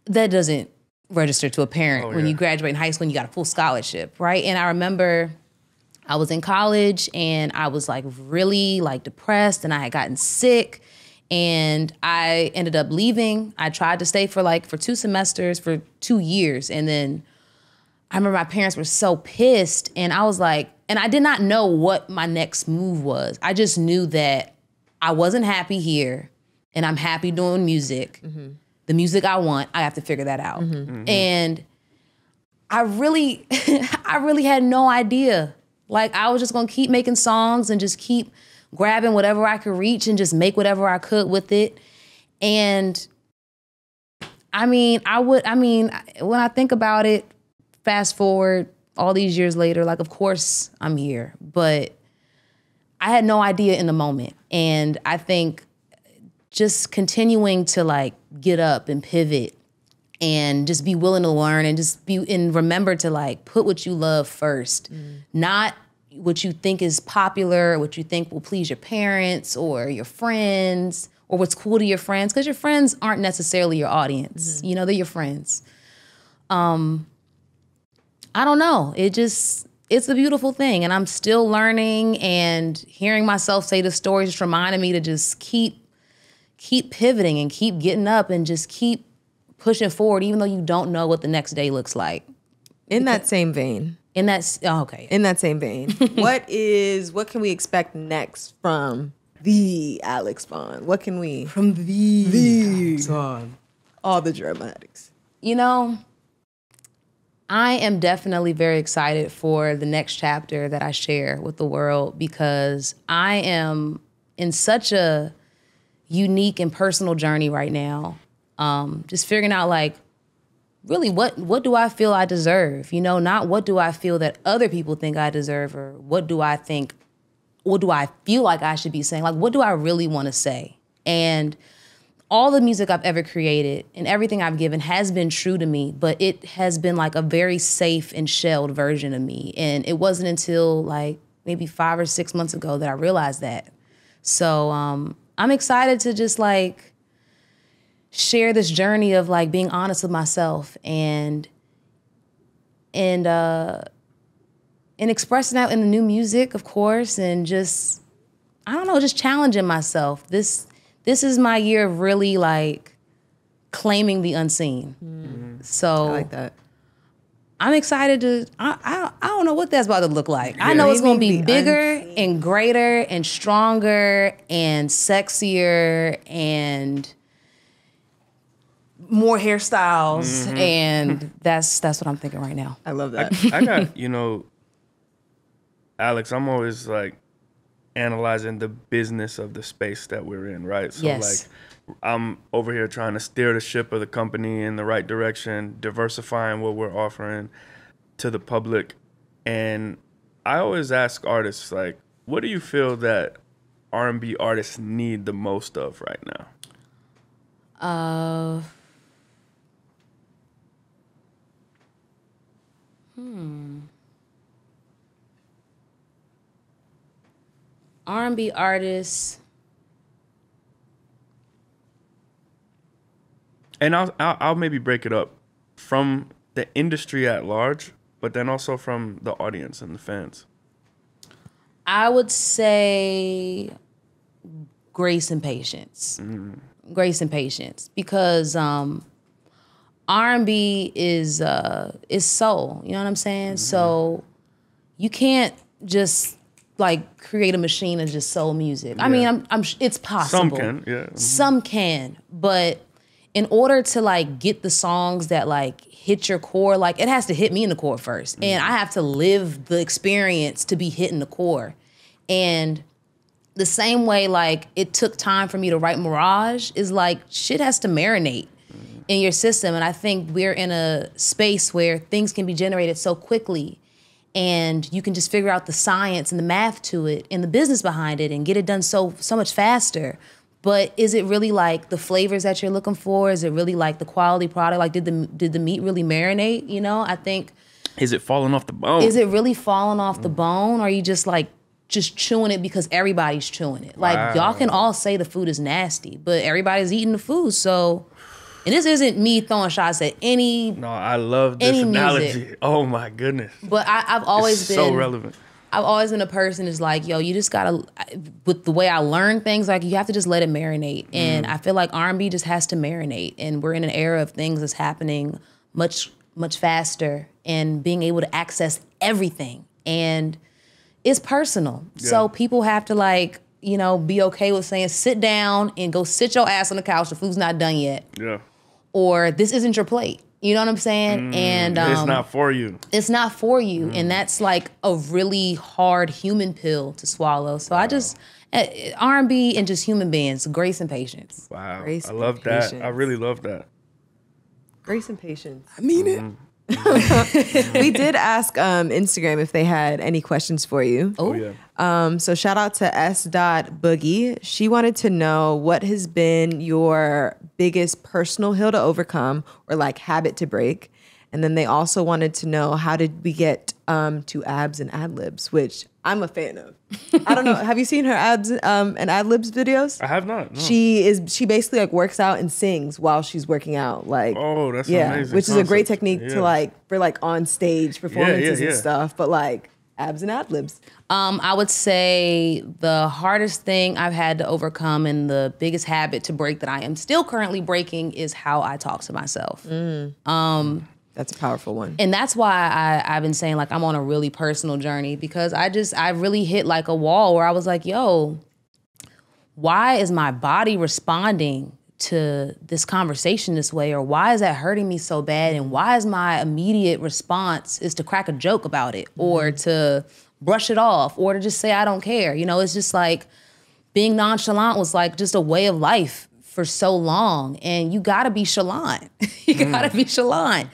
that doesn't register to a parent oh, when yeah. you graduate in high school and you got a full scholarship right and i remember I was in college and I was like really like depressed and I had gotten sick and I ended up leaving. I tried to stay for like for two semesters for 2 years and then I remember my parents were so pissed and I was like and I did not know what my next move was. I just knew that I wasn't happy here and I'm happy doing music. Mm-hmm. The music I want, I have to figure that out. Mm-hmm. Mm-hmm. And I really, I really had no idea. Like I was just gonna keep making songs and just keep grabbing whatever I could reach and just make whatever I could with it. And I mean, I would, I mean, when I think about it, fast forward all these years later, like of course I'm here, but I had no idea in the moment. And I think just continuing to like get up and pivot and just be willing to learn and just be and remember to like put what you love first. Not what you think is popular what you think will please your parents or your friends or what's cool to your friends because your friends aren't necessarily your audience. You know they're your friends. Um i don't know. It just it's a beautiful thing and i'm still learning and hearing myself say the stories just reminded me to just keep keep pivoting and keep getting up and just keep pushing forward, even though you don't know what the next day looks like. in that same vein, In that oh, okay. in that same vein, what is what can we expect next from the Alex Vaughn? What can we from the the Vaughn? All the dramatics. You know, I am definitely very excited for the next chapter that I share with the world because I am in such a unique and personal journey right now. Um, just figuring out like really what what do I feel I deserve? You know, not what do I feel that other people think I deserve or what do I think what do I feel like I should be saying? Like what do I really want to say? And all the music I've ever created and everything I've given has been true to me, but it has been like a very safe and shelled version of me. And it wasn't until like maybe five or six months ago that I realized that. So um, I'm excited to just like share this journey of like being honest with myself and and uh and expressing that in the new music, of course, and just I don't know, just challenging myself. This this is my year of really like claiming the unseen. So I like that. I'm excited to. I, I I don't know what that's about to look like. I know it's going to be Claiming the bigger and greater and stronger and sexier and more hairstyles mm-hmm. and that's that's what I'm thinking right now. I love that. I got, you know, Alex, I'm always like analyzing the business of the space that we're in, right? So Yes. like I'm over here trying to steer the ship of the company in the right direction, diversifying what we're offering to the public. And I always ask artists like, what do you feel that R&B artists need the most of right now? Uh, hmm. R&B artists. And I'll, I'll I'll maybe break it up from the industry at large, but then also from the audience and the fans. I would say grace and patience. Grace and patience because um R&B is uh is soul, you know what I'm saying? So you can't just like create a machine of just soul music. I mean, I'm I'm it's possible. Some can, yeah. Some can, but in order to like get the songs that like hit your core, like it has to hit me in the core first. And mm-hmm. I have to live the experience to be hitting the core. And the same way like it took time for me to write Mirage is like shit has to marinate mm-hmm. in your system. And I think we're in a space where things can be generated so quickly and you can just figure out the science and the math to it and the business behind it and get it done so so much faster. But is it really like the flavors that you're looking for? Is it really like the quality product? Like did the did the meat really marinate? You know, I think Is it falling off the bone? is it really falling off the bone or are you just like just chewing it because everybody's chewing it like y'all can all say the food is nasty but everybody's eating the food so and this isn't me throwing shots at any no, I love this analogy. music. Oh my goodness. but I, i've always It's been so relevant. I've always been a person is like, yo, you just gotta, with the way I learn things, like you have to just let it marinate. Mm-hmm. And I feel like R&B just has to marinate. And we're in an era of things that's happening much, much faster and being able to access everything. And it's personal. So people have to like, you know, be okay with saying, sit down and go sit your ass on the couch. The food's not done yet. Yeah. Or this isn't your plate. You know what I'm saying? and um, it's not for you. it's not for you and that's like a really hard human pill to swallow so i just eh, r&b and just human beings grace and patience Wow. Grace I and love that. I really love that. Grace and patience. i mean it we did ask um, Instagram if they had any questions for you. Oh yeah. Um, so shout out to S. Dot Boogie. She wanted to know what has been your biggest personal hill to overcome or like habit to break. And then they also wanted to know how did we get um, to abs and ad libs, which I'm a fan of. I don't know. Have you seen her abs um, and ad libs videos? I have not. No. She is she basically like works out and sings while she's working out. Like Oh, that's yeah, amazing which is a great technique Yeah. to like for like on stage performances yeah. and stuff. But like abs and ad libs. um, i would say the hardest thing i've had to overcome and the biggest habit to break that i am still currently breaking is how i talk to myself That's a powerful one. and that's why I, I've been saying like I'm on a really personal journey because I just I really hit like a wall where I was like, yo, why is my body responding to this conversation this way, or why is that hurting me so bad, and why is my immediate response is to crack a joke about it, or mm-hmm. to brush it off, or to just say I don't care. You know, it's just like being nonchalant was like just a way of life for so long. And you gotta be chalant. You gotta mm. be chalant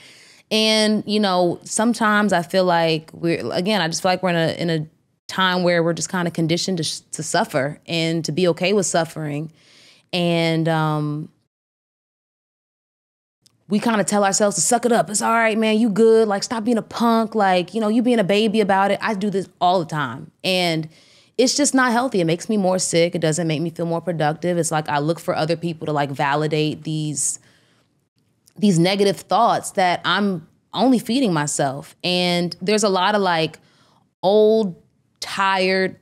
and you know sometimes i feel like we're again i just feel like we're in a in a time where we're just kind of conditioned to, to suffer and to be okay with suffering and um we kind of tell ourselves to suck it up. It's all right, man. You good. Like, stop being a punk. Like, you know, you being a baby about it. I do this all the time. And it's just not healthy. It makes me more sick. It doesn't make me feel more productive. It's like I look for other people to like validate these these negative thoughts that I'm only feeding myself. And there's a lot of like old, tired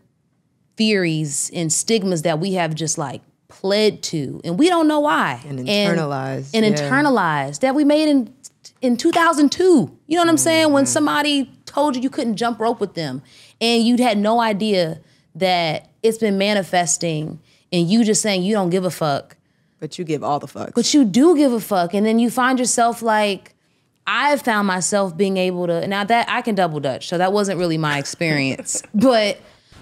theories and stigmas that we have just like pled to, and we don't know why. And internalized, And, yeah. internalized that we made in in 2002. You know what I'm saying? When mm-hmm. somebody told you you couldn't jump rope with them, and you had no idea that it's been manifesting, and you just saying you don't give a fuck But you give all the fucks. but you do give a fuck and then you find yourself like i've found myself being able to now that i can double dutch so that wasn't really my experience. But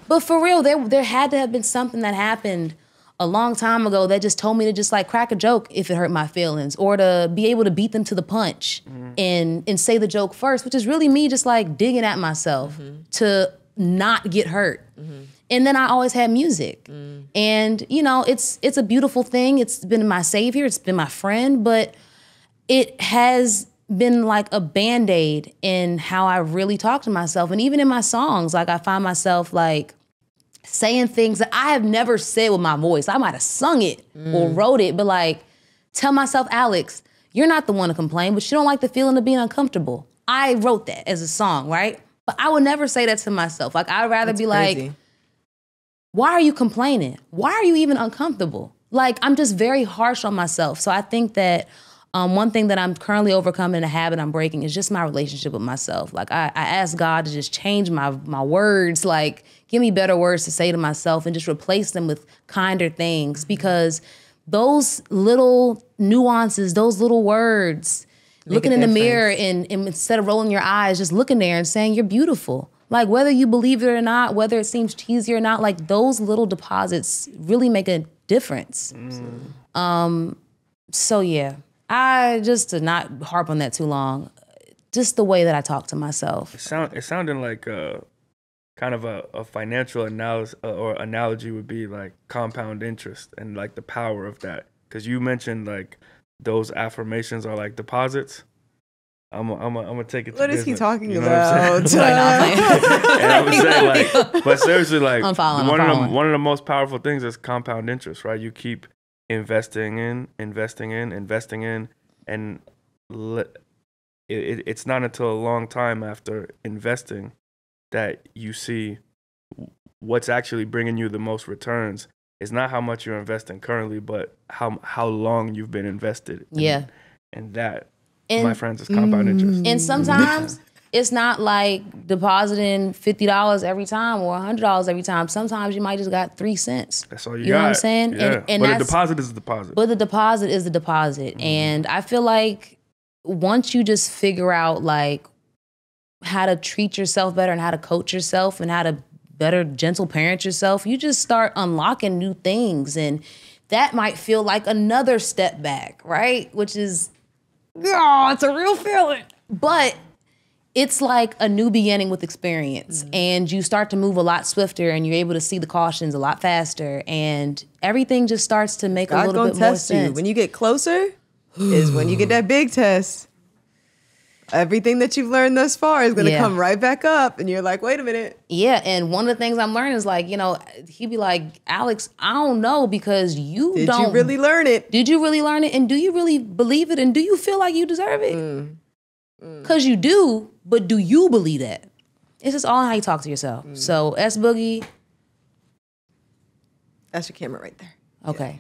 but for real there there had to have been something that happened a long time ago that just told me to just like crack a joke if it hurt my feelings or to be able to beat them to the punch mm-hmm. and and say the joke first which is really me just like digging at myself mm-hmm. to not get hurt mm-hmm. And then I always had music. Mm. And you know, it's it's a beautiful thing. It's been my savior, it's been my friend, but it has been like a band-aid in how I really talk to myself. And even in my songs, like I find myself like saying things that I have never said with my voice. I might have sung it or mm. wrote it, but like tell myself, Alex, you're not the one to complain, but you don't like the feeling of being uncomfortable. I wrote that as a song, right? But I would never say that to myself. Like I'd rather That's be like, crazy. Why are you complaining? Why are you even uncomfortable? Like, I'm just very harsh on myself. So I think that um, one thing that I'm currently overcoming, a habit I'm breaking, is just my relationship with myself. Like, I, I ask God to just change my my words, like, give me better words to say to myself, and just replace them with kinder things. Because those little nuances, those little words, looking a in the mirror and, and instead of rolling your eyes, just looking there and saying, You're beautiful. Like whether you believe it or not, whether it seems cheesy or not, like those little deposits really make a difference. Um, so yeah. I just to not harp on that too long, just the way that I talk to myself. It sound it sounded like uh kind of a, a financial analysis or analogy would be like compound interest and like the power of that because you mentioned like those affirmations are like deposits. I'm i I'm i am gonna take it. To What is he business, talking you know what I'm about? saying? Like, and I would say like, but seriously, like I'm following, I'm one of the one of the most powerful things is compound interest, right? You keep investing in, investing in, investing in, and le- it, it, it's not until a long time after investing that you see what's actually bringing you the most returns. It's not how much you're investing currently, but how how long you've been invested. in- Yeah. and that, And my friends, is compound interest. Mm. And mm. sometimes it's not like depositing fifty dollars every time or hundred dollars every time. Sometimes you might just got three cents. That's all you, You got. You know what I'm saying? Yeah. And- and but a deposit is a deposit. But the deposit is the deposit. Mm-hmm. And I feel like once you just figure out like how to treat yourself better and how to coach yourself and how to better gentle parent yourself, you just start unlocking new things. And that might feel like another step back, right? Which is, oh, it's a real feeling. But it's like a new beginning with experience mm-hmm. and you start to move a lot swifter and you're able to see the cautions a lot faster and everything just starts to make a little bit more test you. sense. When you get closer, is when you get that big test. Everything that you've learned thus far is gonna Yeah. come right back up, and you're like, "Wait a minute." yeah, and one of the things I'm learning is like, you know, he'd be like, Alex, I don't know because you Did don't you really learn it? Did you really learn it? And do you really believe it? And do you feel like you deserve it? Mm. Because you do, but do you believe that? It's just all how you talk to yourself. Mm. So S Boogie, That's your camera right there. okay.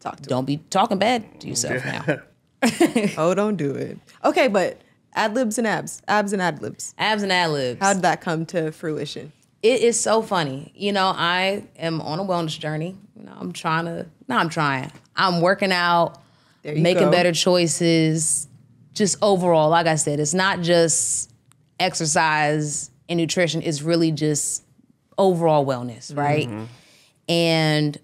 Talk to. Don't be talking bad to yourself now. Oh, don't do it. Okay, but ad libs and abs, abs and ad libs. Abs and ad libs. How did that come to fruition? it is so funny. You know, I am on a wellness journey. You know, I'm trying to, no, I'm trying. I'm working out, making go. better choices. Just overall, like I said, it's not just exercise and nutrition, it's really just overall wellness, right? Mm-hmm. And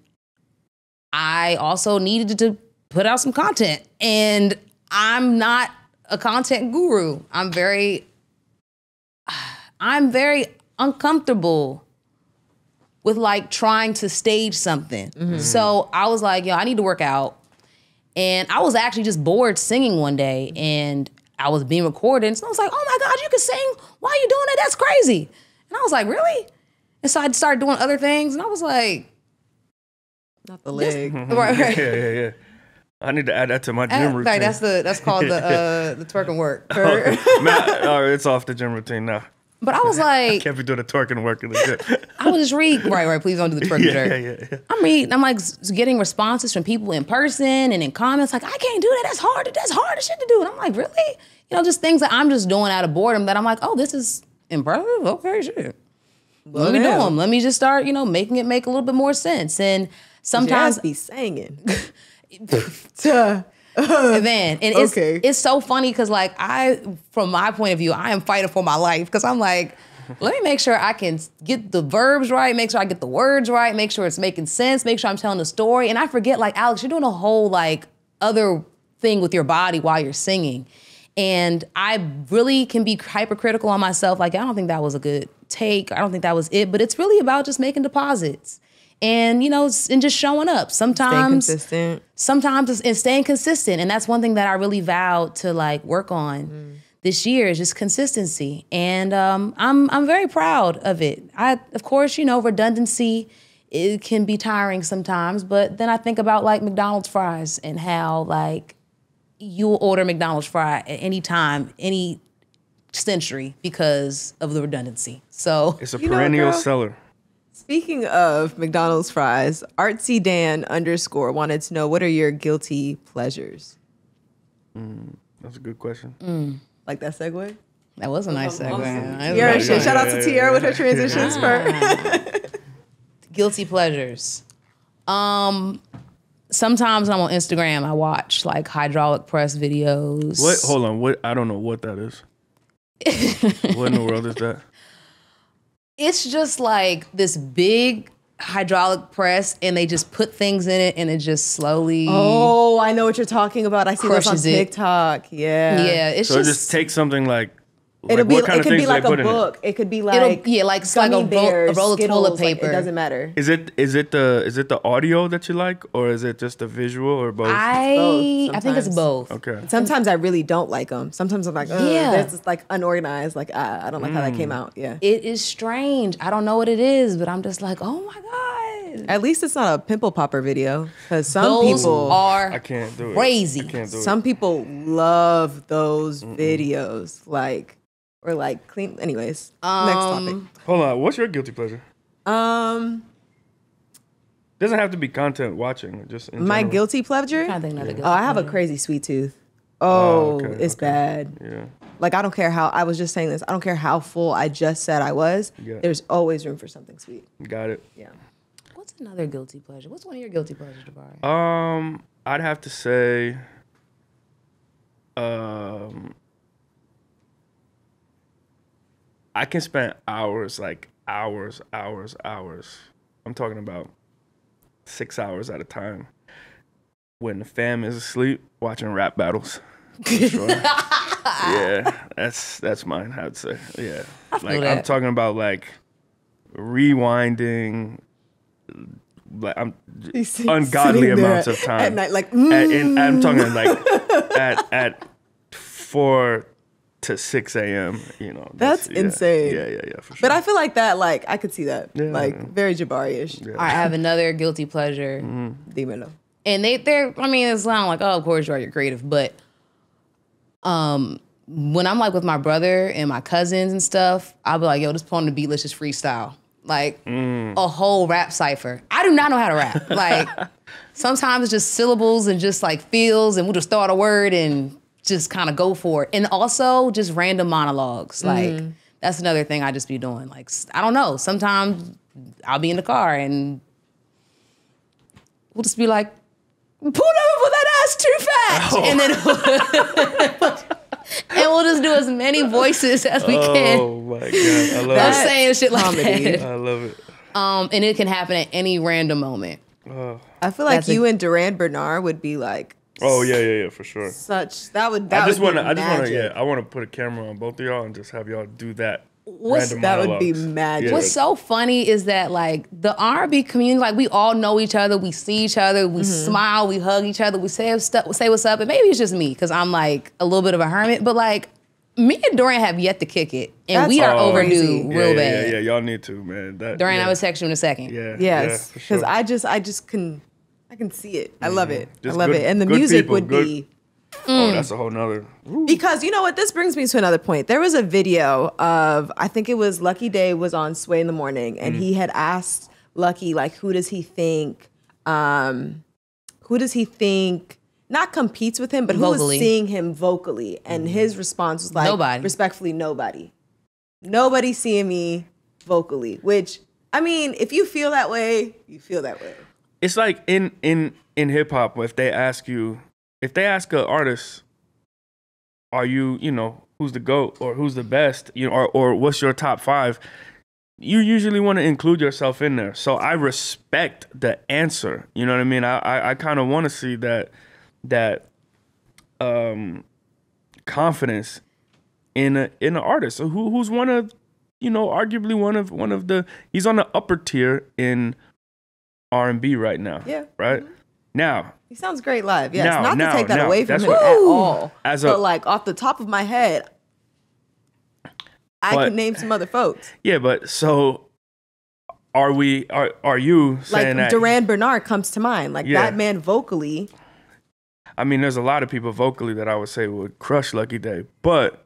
I also needed to put out some content. And I'm not a content guru. I'm very I'm very uncomfortable with like trying to stage something. Mm-hmm. So I was like, yo, I need to work out. And I was actually just bored singing one day and I was being recorded. So I was like, oh my God, you can sing. Why are you doing that? That's crazy. And I was like, really? And so I started doing other things and I was like, Not the leg. right, right. yeah, yeah, yeah. I need to add that to my gym routine. Right, that's the that's called the uh the twerk and work. Man, oh, it's off the gym routine now. But I was like, Can't be doing the twerking work in the gym. I would just read. Right, right. Please don't do the twerk yeah, jerk. yeah, yeah, yeah. I'm reading. I'm like getting responses from people in person and in comments. Like, I can't do that. That's hard. That's hard as shit to do. And I'm like, really? You know, just things that I'm just doing out of boredom. That I'm like, oh, this is impressive. Okay, shit. Let me do them. Let me just start. You know, making it make a little bit more sense. And sometimes Jazz be singing. man and it's Okay. it's so funny because like i from my point of view i am fighting for my life because i'm like let me make sure i can get the verbs right make sure i get the words right make sure it's making sense make sure i'm telling the story. And i forget like alex you're doing a whole like other thing with your body while you're singing. And i really can be hypercritical on myself. Like i don't think that was a good take. I don't think that was it. But it's really about just making deposits and you know and just showing up. Staying sometimes consistent. sometimes it's, it's staying consistent and that's one thing that i really vowed to like work on this year is just consistency. And um, I'm, I'm very proud of it. I of course you know redundancy it can be tiring sometimes but then i think about like mcdonald's fries and how like you'll order mcdonald's fry at any time any century because of the redundancy. So It's a You know, perennial seller. Speaking of McDonald's fries, artsy Dan underscore wanted to know what are your guilty pleasures? That's a good question. Mm. Like that segue? that was a nice segue That was Tiara, very shit. nice. Shout out to Tiara with her transitions for guilty pleasures. Um, sometimes I'm on Instagram. I watch like hydraulic press videos. What? Hold on. What? I don't know what that is. what in the world is that? It's just like this big hydraulic press, and they just put things in it, and it just slowly. Oh, I know what you're talking about. I see this on Crushes it. TikTok. Yeah. yeah. It's So just, just take something like. Like It'll be what kind it could be like a put in it? book. It could be like It'll- yeah, like it's like gummy a roll- a roll of Skittles, toilet like, paper. it doesn't matter. Is it is it the is it the audio that you like or is it just the visual or both? I both I think it's both. okay. Sometimes I really don't like them. Sometimes I'm like, Ugh, Yeah. yeah, it's like unorganized. Like uh, I don't like how that came out. Yeah. It is strange. I don't know what it is, but I'm just like, oh my god. At least it's not a pimple popper video because some Those people are I can't do it. crazy. I can't do it. some people love those videos. Like or like clean. Anyways, next topic. Hold on. What's your guilty pleasure? Um, Doesn't have to be content watching. Just in my general. guilty pleasure. trying to think another Oh, I have a crazy sweet tooth. Oh, okay, it's bad. Yeah. Like I don't care how I was just saying this. I don't care how full I just said I was. Yeah. There's always room for something sweet. Got it. Yeah. What's another guilty pleasure? What's one of your guilty pleasures, Jabari? Um, I'd have to say, um, I can spend hours, like hours, hours, hours. I'm talking about six hours at a time when the fam is asleep watching rap battles. Sure. yeah, that's that's mine. I'd say, yeah. Like I'm talking about like rewinding. Like I'm He's ungodly sitting there amounts of time at night, like, At- in- mm. I'm talking like at at four to six a.m. You know, That's yeah. insane. Yeah, yeah, yeah, for sure. But I feel like that, like I could see that, Yeah. like very Jabari-ish. All right, I have another guilty pleasure. Dímelo. And they they're I mean, it's not like, oh, of course you are, you're creative, but um when I'm like with my brother and my cousins and stuff, I'll be like, yo, just put on the beat, let's just freestyle. Like mm. a whole rap cipher. I do not know how to rap. Like sometimes it's just syllables and just like feels, and we'll just throw out a word and just kind of go for it. And also just random monologues. Mm-hmm. Like that's another thing I just be doing. Like I don't know. Sometimes I'll be in the car and we'll just be like, pull over for that ass too fast. Oh. And then and we'll just do as many voices as we can. oh my god, I love I'm it. saying shit like comedy. that. I love it. Um, and it can happen at any random moment. I feel like That's a- you and Durand Bernarr would be like Oh yeah, yeah, yeah, for sure. such. That would. That I just would want to. I just want to. Yeah, I want to put a camera on both of y'all and just have y'all do that. What's- that would be monologues. magic. Yeah. What's so funny is that like the R&B community, like we all know each other, we see each other, we Mm-hmm. smile, we hug each other, we say stuff, say what's up, and maybe it's just me because I'm like a little bit of a hermit, but like me and Dorian have yet to kick it, and That's we are Oh, overdue crazy. yeah, real yeah, bad. Yeah, yeah, y'all need to, man. That, Dorian, yeah. I would text you in a second. Yeah. Yes, because for sure. I just, I just can, I can see it. I love it. Just I love good- it, and the music people, would good- be Oh, mm. that's a whole nother. Because you know what, this brings me to another point. There was a video of I think it was Lucky Daye was on Sway in the morning, and mm. he had asked Lucky like, who does he think, um, who does he think not competes with him, but who Vocally. was seeing him vocally, and mm-hmm. his response was like, Nobody. respectfully, nobody, nobody seeing me vocally. Which I mean, if you feel that way, you feel that way. It's like in in in hip hop, if they ask you, if they ask an artist, are you, you know, who's the goat or who's the best, you know, or or what's your top five? You usually want to include yourself in there. So I respect the answer. You know what I mean? I I, I kind of want to see that that um confidence in a in an artist so who who's one of you know arguably one of one of the he's on the upper tier in R&B right now Yeah. right now He sounds great live. Yes, Now, not to take that away from him what- at all. As a- but like off the top of my head, I But- can name some other folks. yeah but so are we are are you Like that Durand Bernarr comes to mind. Like Yeah. that man vocally. I mean there's a lot of people vocally that I would say would crush Lucky Daye but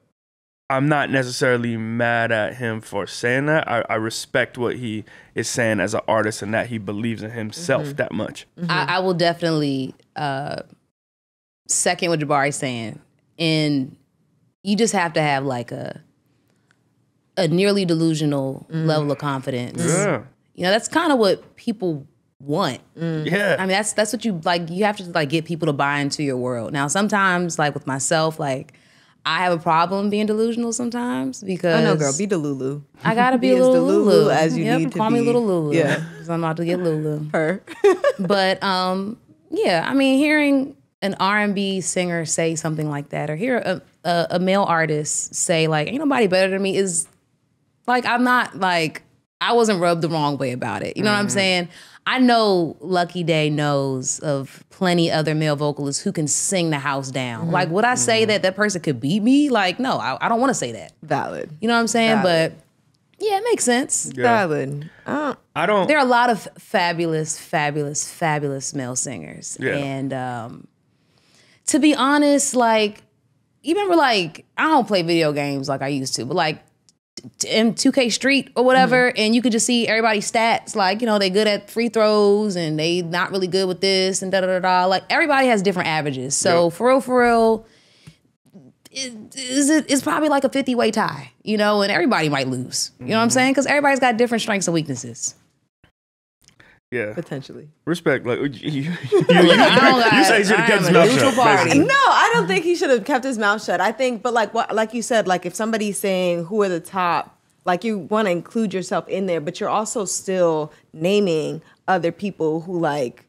I'm not necessarily mad at him for saying that. I, I respect what he is saying as an artist and that he believes in himself Mm-hmm. that much. I, I will definitely uh, second what Jabari's saying, and you just have to have like a a nearly delusional level of confidence. Yeah. You know, that's kind of what people want. Yeah. I mean, that's that's what you like. You have to like get people to buy into your world. Now, sometimes, like with myself, like I have a problem being delusional sometimes because I know, girl. Be the Lulu. I gotta be, Be a as little Delulu Lulu as you Yep, need to call me little Lulu. Yeah. because I'm about to get Lulu. Her. But um, yeah, I mean, hearing an R&B singer say something like that, or hear a, a, a male artist say like, "Ain't nobody better than me," is like I'm not like I wasn't rubbed the wrong way about it. You know what I'm saying? I know Lucky Daye knows of plenty other male vocalists who can sing the house down. Like, would I say that that person could beat me? Like, no, I, I don't want to say that. Valid. You know what I'm saying? Valid. But yeah, it makes sense. Yeah. Valid. Uh, I don't There are a lot of fabulous, fabulous, fabulous male singers. Yeah. And um, to be honest, like, you remember, like, I don't play video games like I used to, but like, t- in 2K Street or whatever, Mm-hmm. and you could just see everybody's stats. Like, you know, they good at free throws and they not really good with this and da da da da. Like, everybody has different averages. So, Yeah. for real, for real, it, it's probably like a 50 way tie, you know, and everybody might lose. You know what I'm Mm-hmm. saying? Because everybody's got different strengths and weaknesses. Yeah. potentially. Respect. Like you, you, you, I you say he should have kept his mouth shut. party. No, I don't think he should have kept his mouth shut. I think, but like what, like you said, like if somebody's saying who are the top, like you want to include yourself in there, but you're also still naming other people who like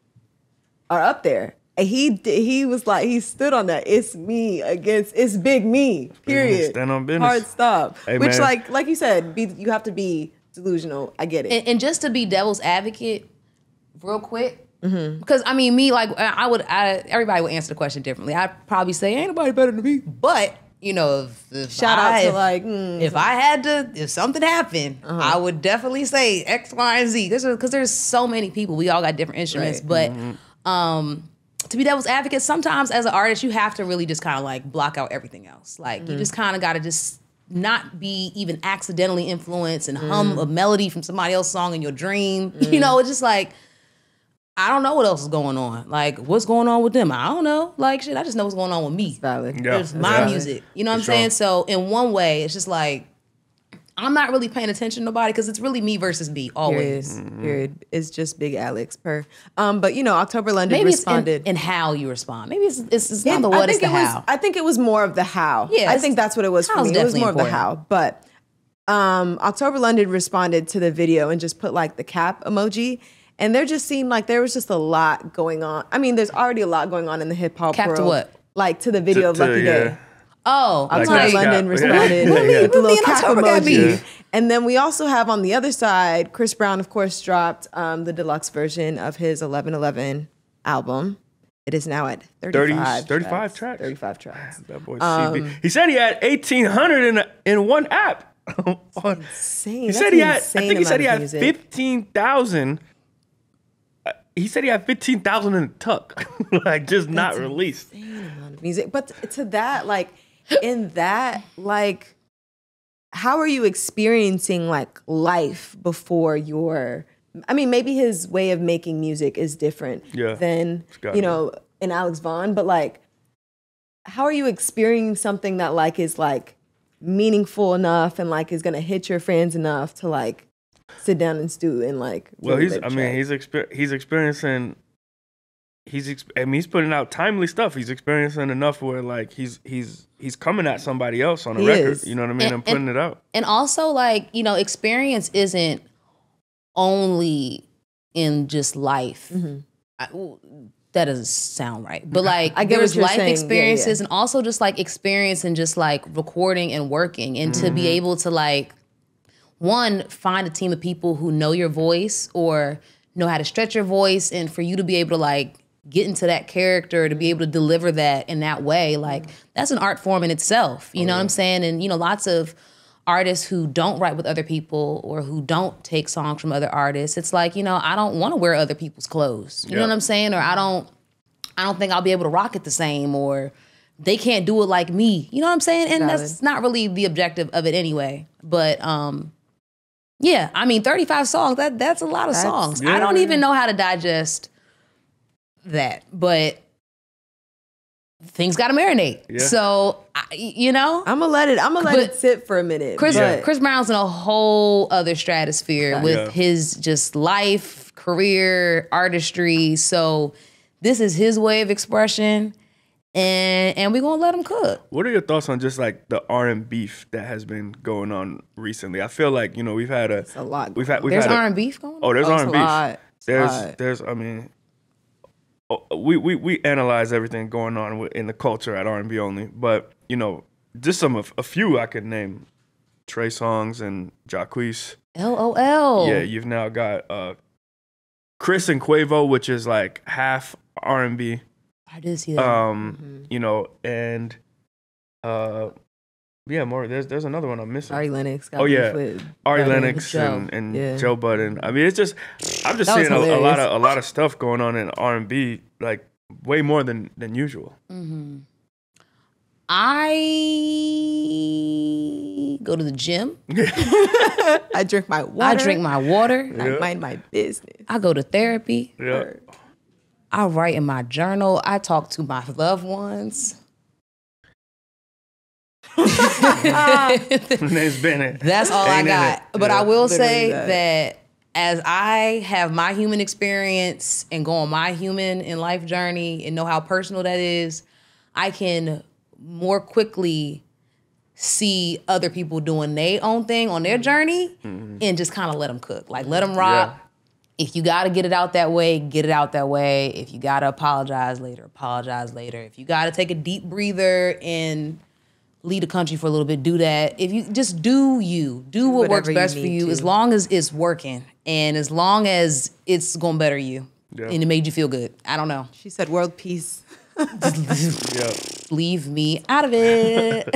are up there. And he he was like he stood on that. It's me against it's big me. Period. stand on business. Hard stop. Hey, Which man. like like you said, be you have to be delusional. I get it. and, and just to be devil's advocate, real quick, Mm-hmm. because I mean, me like I I would, I, everybody would answer the question differently. I'd probably say ain't nobody better than me, but you know, if, if Shout I, out to if- like mm, if I had to, if something happened, Uh-huh. I would definitely say X, Y, and Z. Because there's so many people, we all got different instruments. Right. But um, to be devil's advocate, sometimes as an artist, you have to really just kind of like block out everything else. Like Mm-hmm. you just kind of got to just not be even accidentally influenced and hum a melody from somebody else's song in your dream. You know, it's just like. I don't know what else is going on. Like, what's going on with them? I don't know. Like, shit, I just know what's going on with me. valid. Yeah. It's my Yeah. music. You know what I'm For sure. saying? So in one way, it's just like I'm not really paying attention to nobody because it's really me versus me Period. always. Period. It's just Big Alex per. Um, but you know, October London Maybe it's in, responded. in how you respond. Maybe it's it's, it's Yeah, not the what, I it's think the it was. how. I think it was more of the how. Yeah, I think that's what it was for me. It was definitely more of the how. But um, October London responded to the video and just put like the cap emoji. And there just seemed like there was just a lot going on. I mean, there's already a lot going on in the hip hop Cap to world. what? Like to the video of To- Lucky yeah. Day. oh, I'm October like, that. London responded Yeah, yeah. with the little and cap October got emoji. beef? And then we also have on the other side, Chris Brown, of course, dropped um, the deluxe version of his 1111 album. It is now at 35 30 35 tracks. 35 tracks. That boy Um, CB. He said he had eighteen hundred in a, in one app. Insane. he That's said he an had. I think he said he had fifteen thousand Uh, he said he had fifteen thousand in the tuck, like just not released. amount of music. But to that, like in that, like, how are you experiencing like life before your? I mean, maybe his way of making music is different Yeah. than you know in Alex Vaughn, but like, how are you experiencing something that like is like meaningful enough and like is gonna hit your fans enough to like sit down and stew and like? Well, he's. I it mean, he's exper- he's experiencing. He's. Ex- I mean, he's putting out timely stuff. He's experiencing enough where like he's he's he's coming at somebody else on a He record. is. You know what I mean? And- And, putting it out. and also like you know experience isn't only in just life mm-hmm. I- that doesn't sound right but like I get what there's life saying. Experiences yeah. and also just like experience and just like recording and working and to be mm-hmm. able to like one find a team of people who know your voice or know how to stretch your voice and for you to be able to like get into that character to be able to deliver that in that way like that's an art form in itself you know what i'm saying? And you know lots of artists who don't write with other people or who don't take songs from other artists it's like you know i don't want to wear other people's clothes you know what i'm saying? Or i don't i don't think i'll be able to rock it the same or they can't do it like me you know what i'm saying? And that's not really the objective of it anyway but um yeah, I mean, 35 songs, that that's a lot of That's- songs. yeah. I don't even know how to digest that, but things got to marinate. Yeah. So, I, you know, I'm gonna let it. I'm gonna let it sit for a minute. Chris but- Chris Brown's in a whole other stratosphere with Yeah. his just life, career, artistry. So, this is his way of expression and and we're going to let them cook. What are your thoughts on just like the R and beef that has been going on recently? I feel like you know we've had a, a lot We've had we've There's had R&B going on. Oh, there's Oh, R it's a and beef. lot. It's a There's lot. there's I mean, oh, we we we analyze everything going on in the culture at R and B only, but you know, just some of a few I could name, Trey Songz and Jacquees. LOL. Yeah, you've now got uh, Chris and Quavo, which is like half R and B. I did see that. Um, Mm-hmm. you know, and uh, yeah, more. There's there's another one I'm missing. Ari Lennox. Got Oh, yeah. with Ari Lennox Joe. and, and Yeah. Joe Budden. I mean, it's just I'm just seeing a, a lot of a lot of stuff going on in R and B, like way more than than usual. I go to the gym. I drink my water. I drink my water. I mind my business. I go to therapy. Yeah, I write in my journal. I talk to my loved ones. name's Bennett. That's all I Ain't in got. it. But Yeah. I will say that. that. as I have my human experience and go on my human and life journey and know how personal that is, I can more quickly see other people doing their own thing on their journey mm-hmm. and just kind of let them cook. Like let them rock. Yeah. If you got to get it out that way, get it out that way. If you got to apologize later, apologize later. If you got to take a deep breather and lead the country for a little bit, do that. If you just do you, do what works whatever you best for you, to. as long as it's working and as long as it's going to better you Yeah. and it made you feel good. I don't know. She said world peace. Yeah, Leave me out of it.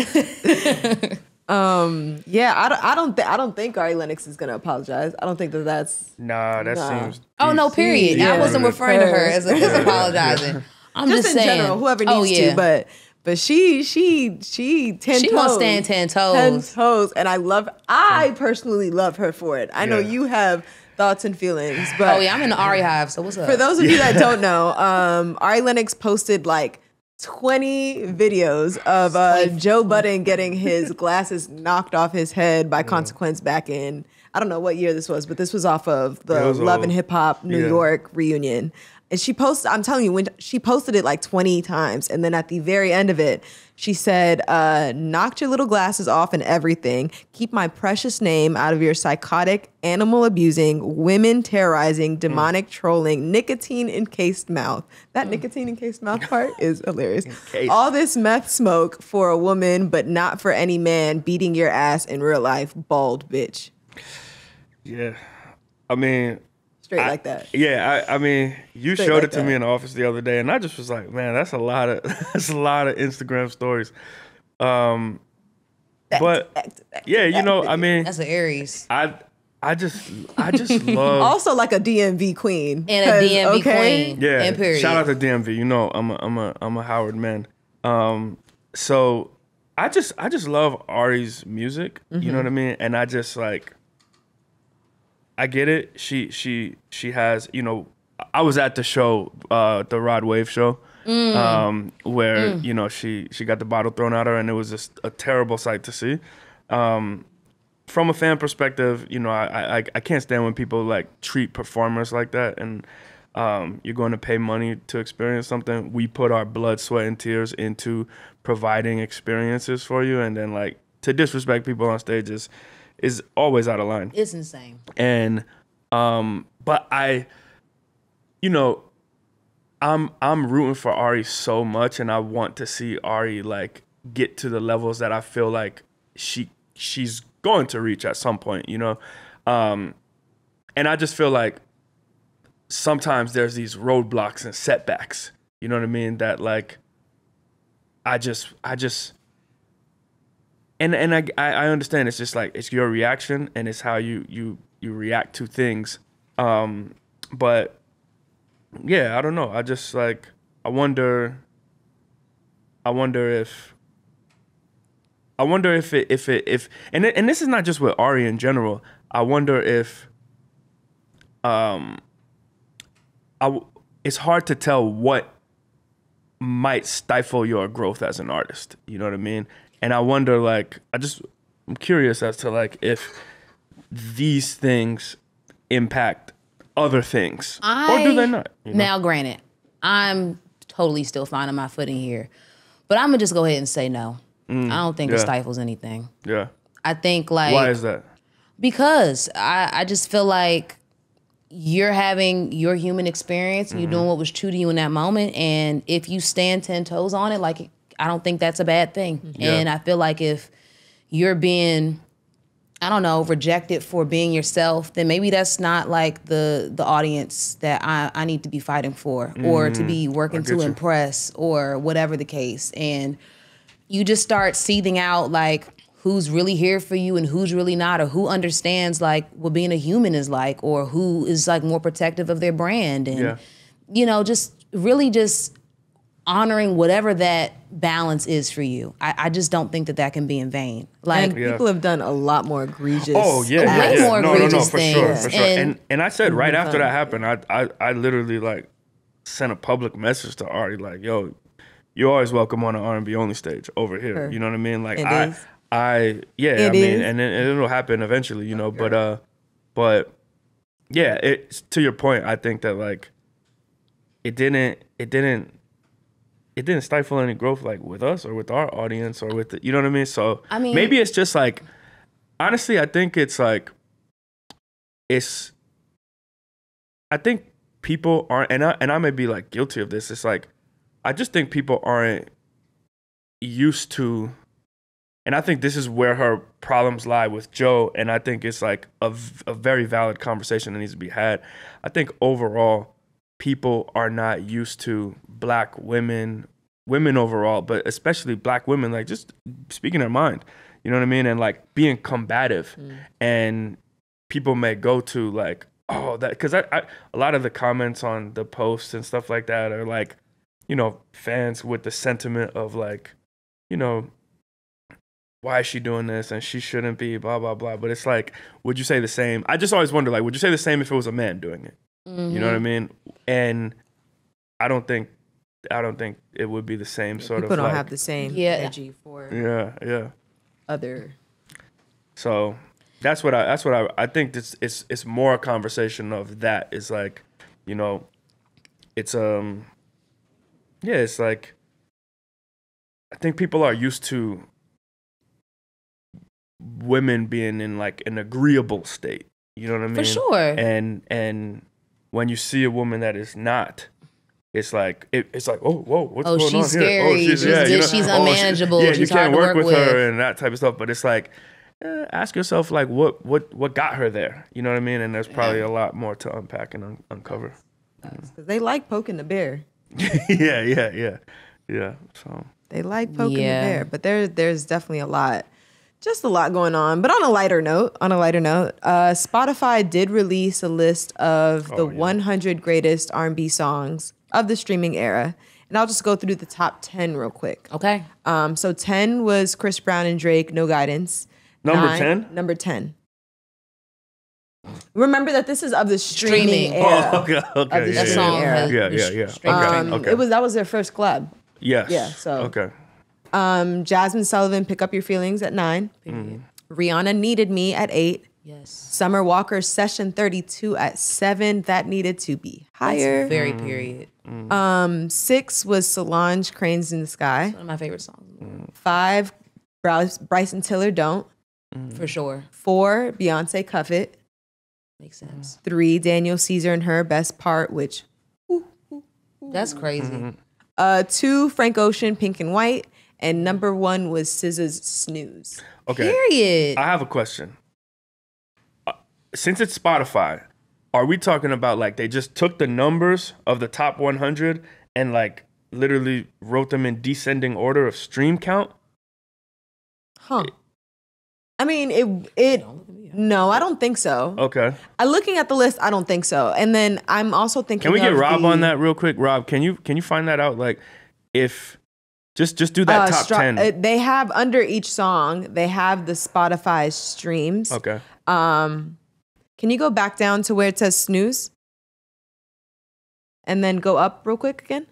Yeah, I don't. I don't. Th- I don't think Ari Lennox is gonna apologize. I don't think that that's. nah, that Nah. seems. oh no, period. Yeah. I wasn't referring to her as, as apologizing. I'm just, Just, in saying. general, whoever needs oh, yeah. to, but but she she she ten She toes, gonna stand 10 toes. ten toes, and I love. I personally love her for it. I know you have thoughts and feelings, but Oh yeah, I'm in the Ari hive. So what's up? For those of you that don't know, um, Ari Lennox posted like 20 videos of uh, Joe Budden getting his glasses knocked off his head by Consequence back in, I don't know what year this was, but this was off of the Yeah, Love old. and Hip Hop New Yeah. York reunion. And she posted, I'm telling you, when she posted it like 20 times. And then at the very end of it, she said, uh, knocked your little glasses off and everything. Keep my precious name out of your psychotic, animal abusing, women terrorizing, demonic trolling, nicotine encased mouth. That nicotine encased mouth part is hilarious. All this meth smoke for a woman, but not for any man beating your ass in real life, bald bitch. Yeah, I mean, Straight I- like that. Yeah, I, I mean, you Straight showed like it to that. me in the office the other day, and I just was like, man, that's a lot of that's a lot of Instagram stories. Um, Back but to back to back to yeah, you know, I mean, That's an Aries. I I just I just love Also like a DMV queen. And a DMV okay, queen. Yeah. And period. Shout out to DMV. You know, I'm a I'm a I'm a Howard man. Um, so I just I just love Ari's music. You know what I mean? And I just like I get it. She she she has, you know, I was at the show, uh, the Rod Wave show. Um, where you know she she got the bottle thrown at her, and it was just a terrible sight to see. Um, from a fan perspective, you know, I, I I can't stand when people like treat performers like that, and um, you're going to pay money to experience something. We put our blood, sweat, and tears into providing experiences for you, and then like to disrespect people on stage is is always out of line. It's insane. and um but i you know i'm i'm rooting for ari so much and i want to see ari like get to the levels that i feel like she she's going to reach at some point you know? Um and i just feel like sometimes there's these roadblocks and setbacks you know what i mean? That like i just i just and and I, I understand it's just like it's your reaction and it's how you you you react to things um but yeah i don't know i just like i wonder i wonder if i wonder if it if it if and it, and this is not just with ari in general i wonder if um I it's hard to tell what might stifle your growth as an artist. You know what I mean? And I wonder, like, I just, I'm curious as to like if these things impact other things, or do they not? you know? Now, granted, I'm totally still finding my footing here, but I'm gonna just go ahead and say no. I don't think it Mm, stifles anything. yeah. I think like Why is that? because I, I just feel like you're having your human experience and you're doing what was true to you in that moment and if you stand 10 toes on it like i don't think that's a bad thing mm-hmm. Yeah. and i feel like if you're being i don't know rejected for being yourself then maybe that's not like the the audience that i, I need to be fighting for or to be mm-hmm. working to you. impress or whatever the case and you just start seething out like who's really here for you and who's really not or who understands like what being a human is like or who is like more protective of their brand and Yeah. you know just really just honoring whatever that balance is for you I, I just don't think that that can be in vain like And people have done a lot more egregious. Oh yeah, yeah, Way yeah. more no, no, no, egregious for sure, things. for sure. And- And and I said right after fun. that happened, I I I literally like sent a public message to Ari like, yo, you're always welcome on an R&B only stage over here. Sure. You know what I mean? Like It I is. I yeah, It I mean, is. and, it, it'll happen eventually, you know. But uh, but yeah, it's to your point. I think that like it didn't it didn't it didn't stifle any growth like with us or with our audience or with the, you know what I mean. So I mean- maybe it's just like honestly, I think it's like it's I think people aren't and I and I may be like guilty of this. It's like I just think people aren't used to and I think this is where her problems lie with Joe and I think it's like a, a very valid conversation that needs to be had. I think overall people are not used to black women women overall, but especially black women like just speaking their mind. You know what I mean? And like being combative. Mm. And people may go to like oh that because I, I a lot of the comments on the posts and stuff like that are like you know fans with the sentiment of like you know why is she doing this and she shouldn't be blah blah blah. But it's like would you say the same? I just always wonder like would you say the same if it was a man doing it? You know what mm-hmm. i mean? And i don't think i don't think it would be the same sort People of People don't like, have the same Yeah. energy for yeah yeah other. So that's what I that's what I I think this it's it's more a conversation of that. It's like, you know, it's um yeah, it's like I think people are used to women being in like an agreeable state. You know what I mean? For sure. And and when you see a woman that is not it's like it, it's like oh whoa what's Oh, going she's on here? scary, she's this, she's oh, unmanageable, yeah, she's you can't work, work with, her and that type of stuff. But it's like eh, ask yourself like what what what got her there? You know what I mean? And there's probably a lot more to unpack and un- uncover. Because they like poking the bear. yeah, yeah, yeah, yeah. So They like poking Yeah. the bear, but there there's definitely a lot just a lot going on. But on a lighter note, on a lighter note, uh, Spotify did release a list of the Oh, yeah. 100 greatest R&B songs of the streaming era, and I'll just go through the top 10 real quick. Okay. Um, so 10 was Chris Brown and Drake, No Guidance. Number Nine- 10? Number 10. Remember that this is of the streaming, Streaming. era. Oh, okay, okay. the yeah, That streaming yeah, song yeah. era. Yeah, yeah, yeah. straight Okay, Um, okay. It was that was their first collab. Yes. yeah, so- Okay. Um, Jazmine Sullivan, Pick Up Your Feelings at 9 Rihanna Needed Me at eight. Yes. Summer Walker Session 32 at seven. That needed to be higher. That's very period. Um, six was Solange Cranes in the Sky. One of my favorite songs. Five, Bryce, Bryson Tiller Don't. For sure. Four, Beyonce Cuff It. Makes sense. Three, Daniel Caesar and H.E.R. Best Part, which That's crazy. uh two, Frank Ocean, Pink and White. And number one was SZA's Snooze. Okay. Period. I have a question. Uh, Since it's Spotify, are we talking about like they just took the numbers of the top 100 and like literally wrote them in descending order of stream count? Huh. I mean, it it no, I don't think so. Okay. I looking at the list, I don't think so. And then I'm also thinking Can we get Rob the, on that real quick? Rob, can you can you find that out? Like, if just just do that uh, top stra- ten. uh, they have under each song, they have the Spotify streams. okay. Um, can you go back down to where it says snooze? And then go up real quick again?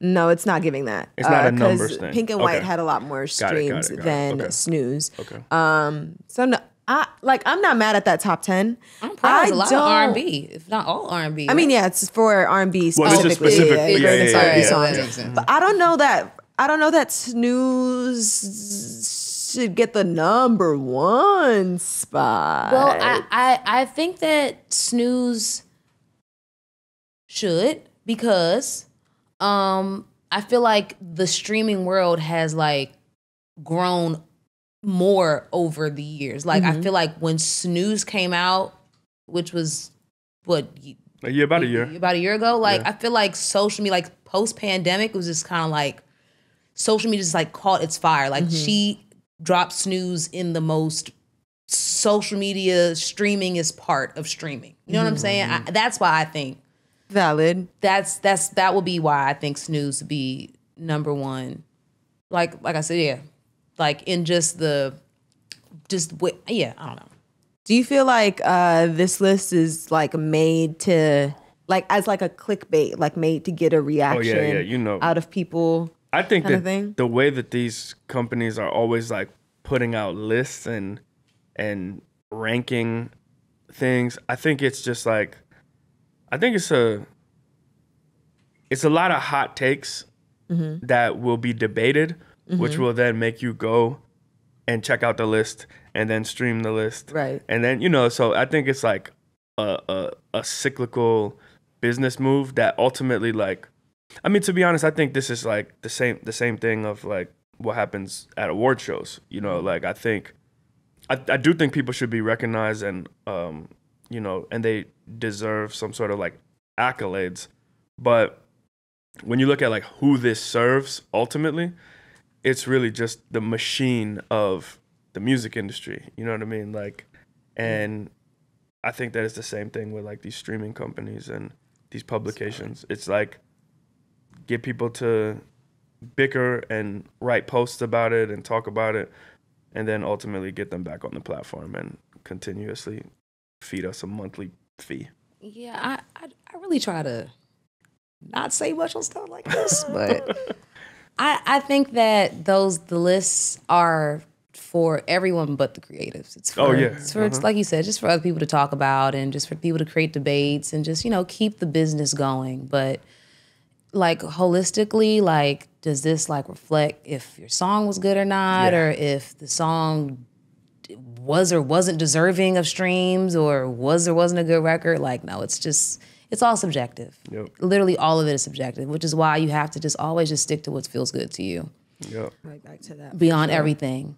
No, it's not giving that. It's not a 'cause numbers thing. Pink and White Okay. had a lot more Got it, got it, streams got it. than Okay. snooze. Okay. Um, so no, I like I'm not mad at that top ten. I'm proud. It's I a lot of don't- R and B, if not all R and B. I mean, yeah, it's for R and B Well, this is specifically. specific- yeah, yeah, greatest yeah, yeah, R&B yeah, songs. that makes sense. But I don't know that. I don't know that snooze should get the number one spot. Well, I, I I think that snooze should because um I feel like the streaming world has like grown more over the years. Like I feel like when snooze came out, which was what a year, about a year. about a year ago. Like Yeah. I feel like social media, like post pandemic, was just kind of like social media just like caught its fire. Like she dropped snooze in the most social media streaming is part of streaming. You know what I'm saying? I, that's why I think valid. that's that's that will be why I think snooze would be number one. Like like I said, yeah, like in just the just wi- yeah, I don't know. Do you feel like uh, this list is like made to like as like a clickbait, like made to get a reaction Oh, yeah, yeah, you know. out of people? I think that the way that these companies are always like putting out lists and and ranking things, I think it's just like I think it's a it's a lot of hot takes Mm-hmm. that will be debated, which will then make you go and check out the list and then stream the list. Right. And then, you know, so I think it's like a a, a cyclical business move that ultimately like I mean, to be honest, I think this is like the same the same thing of like what happens at award shows. You know, like I think I, I do think people should be recognized and um, you know, and they deserve some sort of like accolades. But when you look at like who this serves ultimately, it's really just the machine of the music industry. You know what I mean? Like and I think that it's the same thing with like these streaming companies and these publications. It's like get people to bicker and write posts about it and talk about it and then ultimately get them back on the platform and continuously feed us a monthly fee. Yeah, I, I I really try to not say much on stuff like this, but I I think that those the lists are for everyone but the creatives. It's oh, for, Oh, yeah. it's for it's uh-huh. like you said, just for other people to talk about and just for people to create debates and just you know keep the business going. But like holistically, like does this like reflect if your song was good or not, Yeah. or if the song was or wasn't deserving of streams or was or wasn't a good record. Like, no, it's just, it's all subjective. Yep. Literally all of it is subjective, which is why you have to just always just stick to what feels good to you Yep. Right back to that beyond everything.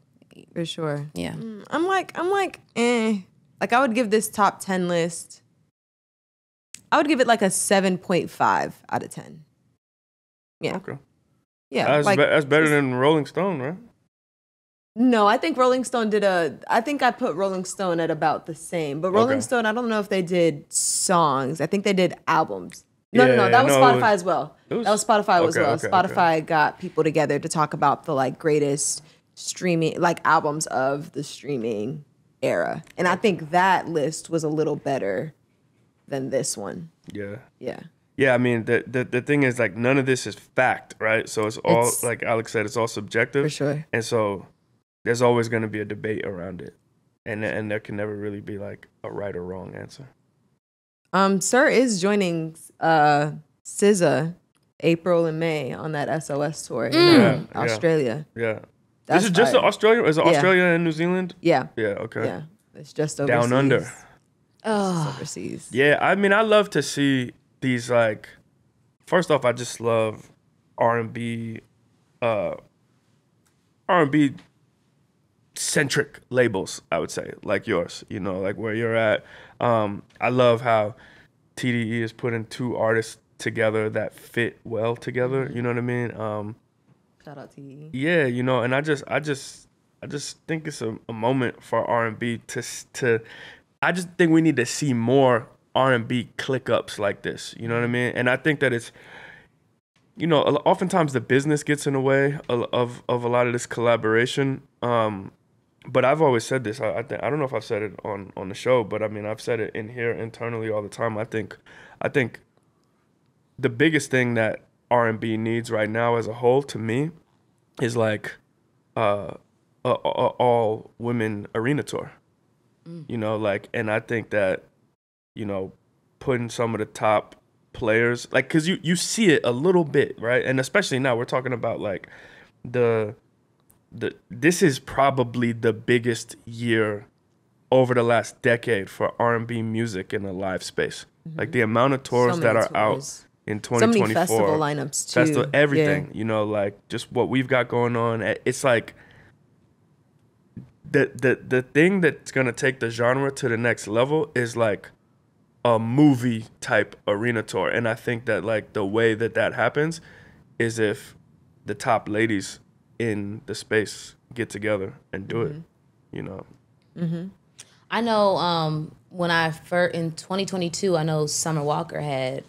for sure. Yeah. I'm like I'm like eh. Like I would give this top ten list. I would give it like a seven point five out of ten. Yeah, Okay. yeah. That's, like be- that's better than Rolling Stone, right? No, I think Rolling Stone did a. I think I put Rolling Stone at about the same. But Rolling Okay. Stone, I don't know if they did songs. I think they did albums. No, Yeah, no, no. That was no, Spotify was- as well. was- that was Spotify as well. okay, Spotify got people together to talk about the like greatest streaming like albums of the streaming era. And I think that list was a little better than this one. Yeah. Yeah. Yeah, I mean the, the the thing is like none of this is fact, right? So it's all It's- like Alex said, it's all subjective. For sure. And so there's always gonna be a debate around it. And and there can never really be like a right or wrong answer. Um, SiR is joining uh SZA April and May on that SOS tour in Yeah, um, yeah. Australia. Yeah. That's is it just. Australia? Is it Yeah. Australia and New Zealand? Yeah. Yeah, okay. Yeah. It's just overseas. Down under. Oh, Overseas. Yeah, I mean, I love to see these like. First off, I just love R and B, uh, R and B centric labels. I would say like yours. You know, like where you're at. Um, I love how TDE is putting two artists together that fit well together. You know what I mean? Um, Shout out to you. yeah, you know, and I just, I just, I just think it's a, a moment for R and B to, to. I just think we need to see more R and B click ups like this. You know what I mean? And I think that it's, you know, oftentimes the business gets in the way of of, of a lot of this collaboration. Um, but I've always said this. I, I think I don't know if I've said it on on the show, but I mean I've said it in here internally all the time. I think, I think, the biggest thing that R and B needs right now as a whole to me is like uh, a, a, all women arena tour. You know, like, and I think that you know, putting some of the top players, like, cause you you see it a little bit, right? And especially now we're talking about like the the this is probably the biggest year over the last decade for R&B music in the live space. Mm-hmm. Like the amount of tours So that are out tours. in So 2024 festival lineups too. festival Yeah. everything you know like just what we've got going on it's like the the the thing that's gonna take the genre to the next level is like a movie type arena tour. And i think that like the way that that happens is if the top ladies in the space get together and do it you know? I know um, when I first in 2022, I know Summer Walker had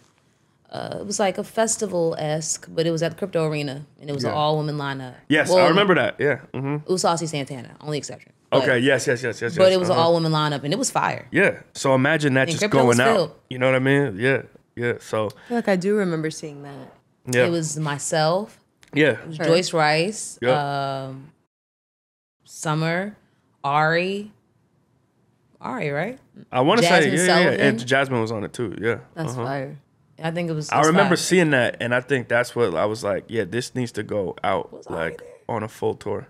uh, it was like a festival esque, but it was at the Crypto Arena and it was an all women lineup. yes Well, i remember that. Yeah. Mm-hmm. It was Saucy Santana, only exception. But- okay yes yes yes yes But yes, it was an uh-huh. all women lineup and it was fire. yeah so imagine that And just going out filled. you know what i mean yeah yeah so I feel like I do remember seeing that. yeah It was myself, yeah it was Joyce Wrice, Yeah. um, Summer, Ari, Ari, right? I want to say Jazmine yeah, yeah, Sullivan. yeah, and Jazmine was on it too. Yeah, That's uh-huh. fire. I think it was. I remember fire. seeing that, and I think that's what I was like. Yeah, this needs to go out like on a full tour.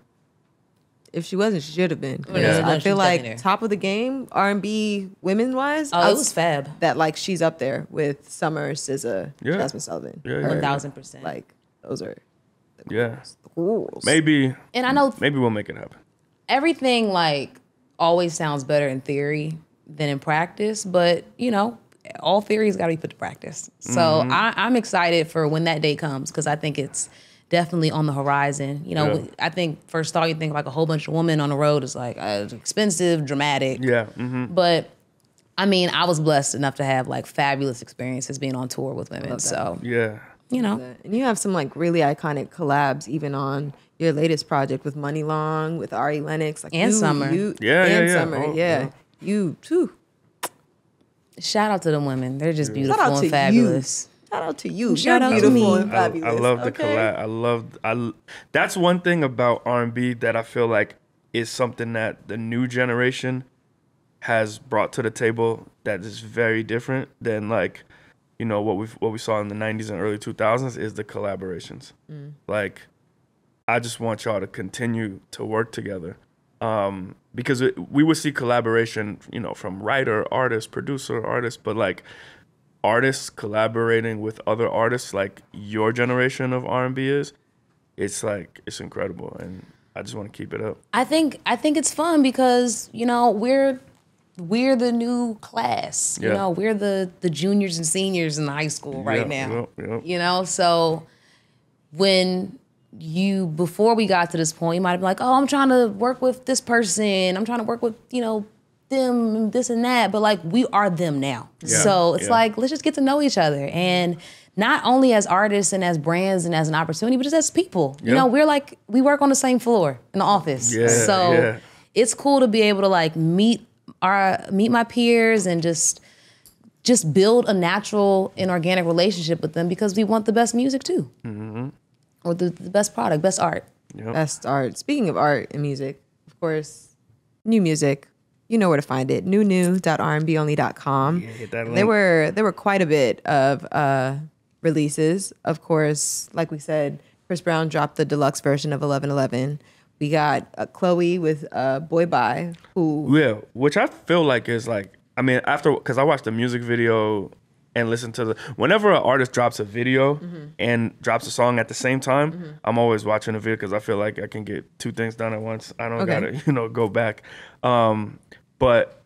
If she wasn't, she should have been. Yeah. No, I feel like definitely top of the game, R and B women wise. Oh, it was fab. That like she's up there with Summer, SZA, Yeah. Jazmine Sullivan. Yeah, yeah. Her, One thousand percent. Like those are Yeah, the rules. maybe and I know maybe we'll make it happen. everything like always sounds better in theory than in practice, but you know, all theory's got to be put to practice. So Mm-hmm. I, I'm excited for when that day comes because I think it's definitely on the horizon. You know, Yeah. I think first thought you think like a whole bunch of women on the road is like uh, it's expensive, dramatic. Yeah, hmm But I mean, I was blessed enough to have like fabulous experiences being on tour with women. So yeah, you know, And you have some like really iconic collabs even on your latest project with Muni Long, with Ari Lennox, like And you, Summer. You, Yeah, yeah, and yeah. Summer, Oh, yeah. yeah. You too. shout out to the women. They're just Shout beautiful out to and fabulous. you. Shout out to you. Shout You're out to me. and I, fabulous. I love the okay? collab. I love. I. l- That's one thing about R and B that I feel like is something that the new generation has brought to the table that is very different than like, you know, what we what we saw in the '90s and early 2000s is the collaborations. Like, I just want y'all to continue to work together. Um, because it, we would see collaboration, you know, from writer, artist, producer, artist, but like artists collaborating with other artists like your generation of R&B is, it's like it's incredible and I just want to keep it up. I think I think it's fun because you know we're we're the new class. You know we're the the juniors and seniors in the high school right Yeah, now. yeah, yeah. You know so when you before we got to this point, you might have been like, oh, I'm trying to work with this person. I'm trying to work with, you know, them, this and that. But like we are them now. Yeah. So it's Yeah. like, let's just get to know each other. And not only as artists and as brands and as an opportunity, but just as people. You know, we're like, we work on the same floor in the office. Yeah, so yeah. it's cool to be able to like meet our meet my peers and just just build a natural and organic relationship with them because we want the best music too. Mm-hmm. Or the, the best product, best art. Best art. Speaking of art and music, of course, new music. You know where to find it. Newnew.rnbonly.com. Yeah, hit that There were there were quite a bit of uh, releases. Of course, like we said, Chris Brown dropped the deluxe version of 1111. We got uh, Chloe with uh, Boy Bye, who Yeah, which I feel like is like I mean after because I watched the music video and listened to the whenever an artist drops a video and drops a song at the same time, I'm always watching the video because I feel like I can get two things done at once. I don't Okay. gotta you know go back, um, but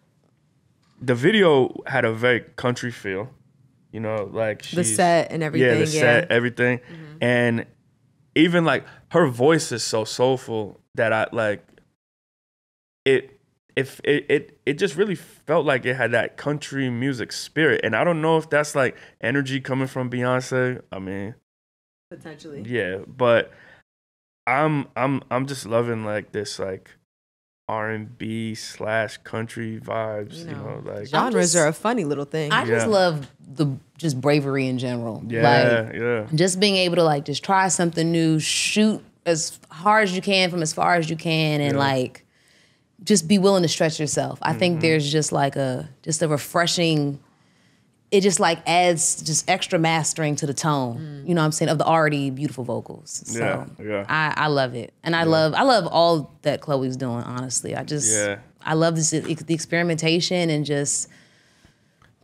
the video had a very country feel, you know, like the set and everything. yeah, the Yeah, set, everything, mm-hmm. and even like her voice is so soulful that I like it. If it, it it just really felt like it had that country music spirit, and I don't know if that's like energy coming from Beyonce. I mean, potentially. yeah, but I'm I'm I'm just loving like this like R and B slash country vibes. You know, like Genres just- are a funny little thing. I just love the just bravery in general. yeah, Like yeah, just being able to like just try something new, shoot as hard as you can from as far as you can, and like just be willing to stretch yourself. I Mm-hmm. think there's just like a just a refreshing. It just like adds just extra mastering to the tone. You know what I'm saying of the already beautiful vocals. So Yeah, yeah. I, I love it, and I love I love all that Chloe's doing. Honestly, I just Yeah. I love this the experimentation and just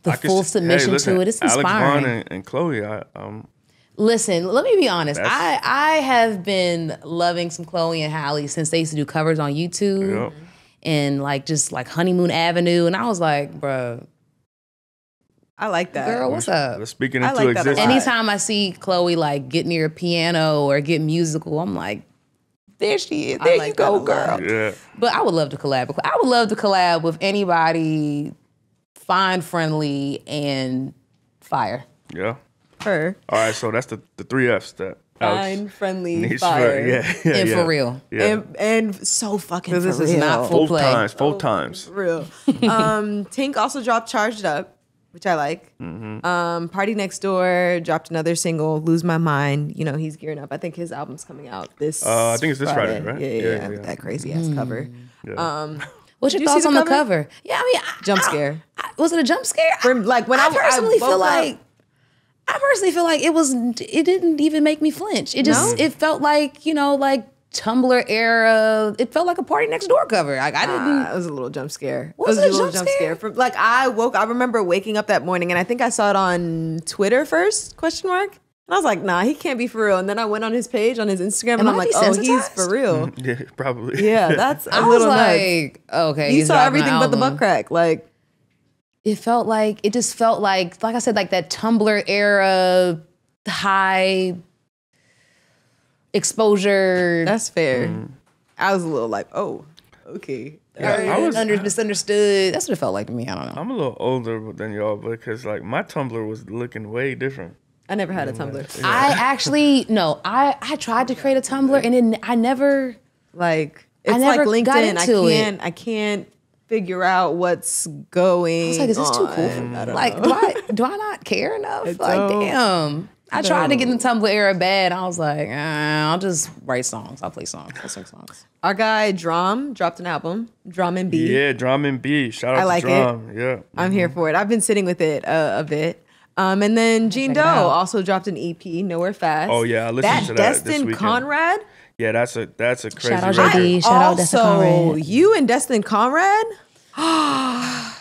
the I full s- submission hey, listen, to it. It's Alex inspiring. Vaughn and, and Chloe, I um Listen, let me be honest. That's- I I have been loving some Chloe and Halle since they used to do covers on YouTube Yep. and like just like Honeymoon Avenue, and I was like, bruh, I like that. girl, what's up? Let's speaking I into like that existence. Anytime I see Chloe like get near a piano or get musical, I'm like, there she is. There like you go, that a lot. girl. Yeah. But I would love to collab. I would love to collab with anybody fine, friendly, and fire. Yeah. Her. All right, so that's the, the three F's that Alex Fine, friendly, needs fire. for yeah, yeah, And yeah. for real. Yeah. And, and so fucking for This is not full full play. times, full Oh. times. real. Um, Tink also dropped Charged Up, which I like. Um, PARTYNEXTDOOR dropped another single, Lose My Mind. You know, he's gearing up. I think his album's coming out this Uh, I think it's this Friday, right? Yeah, yeah, Yeah, yeah. yeah. That crazy ass cover. Yeah. What's your Did you thoughts the on the cover? cover? Yeah, I mean, I, Jump scare. I- was it a jump scare? For- like, when I- I personally feel woke up- like I personally feel like it was it didn't even make me flinch. It just No? it felt like you know like Tumblr era. It felt like a PARTYNEXTDOOR cover. Like I didn't. Uh, it was a little jump scare. Was it it a was little jump scare? From, like I woke, I remember waking up that morning, and I think I saw it on Twitter first? Question mark. And I was like, Nah, he can't be for real. And then I went on his page on his Instagram, and I'm I like, Oh, he's for real. Yeah, probably. Yeah, that's a I was little nuts. like, okay, You saw everything but the album. butt crack. Like, It felt like it just felt like like I said like that Tumblr era high exposure. that's fair. Mm. I was a little like, oh, okay. Yeah, I was- under, misunderstood. That's what it felt like to me. I don't know. I'm a little older than y'all because like my Tumblr was looking way different. I never had a Tumblr. I actually no. I I tried to create a Tumblr and then I never. Like, it's never like LinkedIn. I into it. can't, I can't figure out what's going. I was like, is this too cool? on. I don't Like, do I do I not care enough? like, don't. damn. I tried to get in the Tumblr era bad. I was like, eh, I'll just write songs. I'll play songs. I'll sing songs. Our guy Durand dropped an album, DUR&B. Yeah, DUR&B. Shout out I like to it. Durand. Yeah. I'm here for it. I've been sitting with it uh, a bit. Um, and then Jean Deaux check it out. also dropped an EP, Nowhere Fast. Oh, yeah, I listened that to that this Destin weekend. Conrad. Yeah, that's a that's a crazy Shout out record. JD. I Shout out Destin also, Conrad. you and Destin Conrad.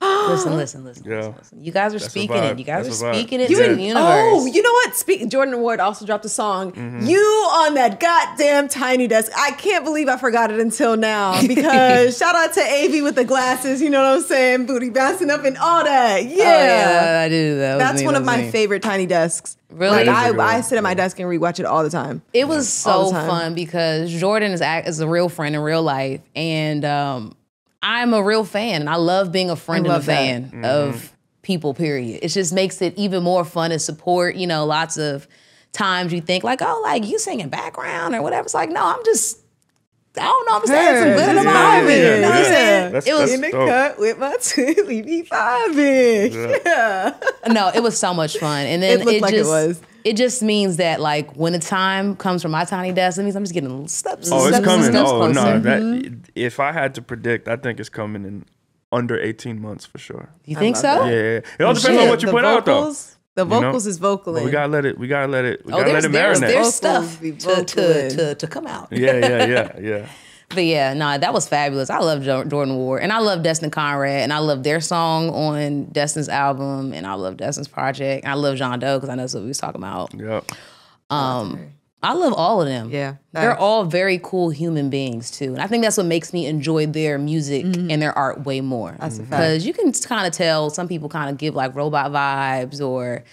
listen, listen, listen, Yeah. listen, listen. You guys are That's speaking it. You guys That's are speaking it You to and- the universe. Oh, you know what? Speak. Jordan Ward also dropped a song. Mm-hmm. You on that goddamn tiny desk. I can't believe I forgot it until now. Because shout out to Av with the glasses. You know what I'm saying? Booty bouncing up and all that. Yeah. Oh, yeah, I do. That That's me, one that of my me. favorite tiny desks. Really? Like, I, is a good I sit at my desk and rewatch it all the time. It was All the so fun because Jordan is is a real friend in real life, and um, I'm a real fan, and I love being a friend and a fan Mm-hmm. of people. Period. It just makes it even more fun to support. You know, lots of times you think like, oh, like you singing background or whatever. It's like, no, I'm just. I don't know. I'm saying some good in the Yeah, moment. yeah, You know what I'm saying? That's- it was that's In the dope. cut with my twin, we be vibing. Yeah. no, it was so much fun, and then It looked like it just, was. It just means that like when the time comes for my tiny desk, it means I'm just getting little steps. Oh, it's steps, coming. steps Oh closer. no, that Mm-hmm. if I had to predict, I think it's coming in under 18 months for sure. You think so? Yeah, yeah. it all depends shit. on what you The put out though. Vocals- The You know? vocals is vocal. But we gotta let it. We gotta let it. We Oh, gotta let there's it there's, marinate. there's Vocals stuff to, to, to, to come out. yeah, yeah, yeah, yeah. But yeah, no, that was fabulous. I love Jordan Ward, and I love Destin Conrad, and I love their song on Destin's album, and I love Destin's project. And I love Jean Deaux because I know that's what we was talking about. Yep. Um, I love all of them. Yeah, they're all very cool human beings too, and I think that's what makes me enjoy their music and their art way more. That's a fact. because you can kind of tell some people kind of give like robot vibes or.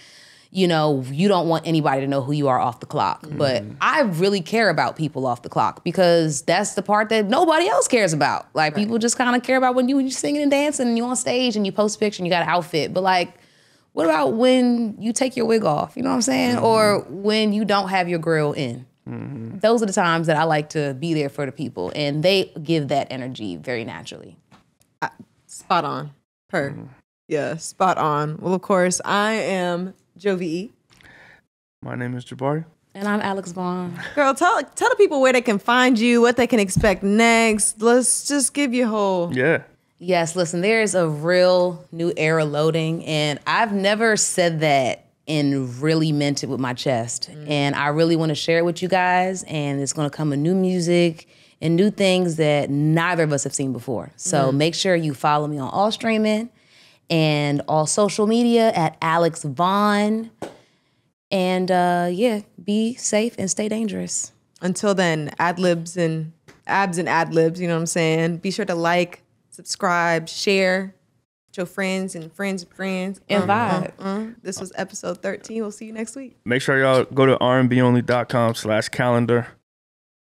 You know, you don't want anybody to know who you are off the clock. But Mm-hmm. I really care about people off the clock because that's the part that nobody else cares about. Like people just kind of care about when you when you singing and dancing and you on stage and you post a picture and you got an outfit. But like, what about when you take your wig off? You know what I'm saying? Mm-hmm. Or when you don't have your grill in? Mm-hmm. Those are the times that I like to be there for the people, and they give that energy very naturally. Spot on. Per. Mm-hmm. Yeah, spot on. Well, of course, I am Jovy. My name is Jabari. And I'm Alex Vaughn. Girl, tell tell the people where they can find you, what they can expect next. Let's just give you a whole. Yeah. Yes, listen, there is a real new era loading, and I've never said that and really meant it with my chest. And I really want to share it with you guys, and it's going to come with new music and new things that neither of us have seen before. So make sure you follow me on all streaming and all social media at Alex Vaughn. And uh, yeah, be safe and stay dangerous. Until then, ad libs and abs and ad libs. You know what I'm saying? Be sure to like, subscribe, share with your friends and friends of friends. And vibe. uh. This was episode 13. We'll see you next week. Make sure y'all go to rnbonly.com slash calendar.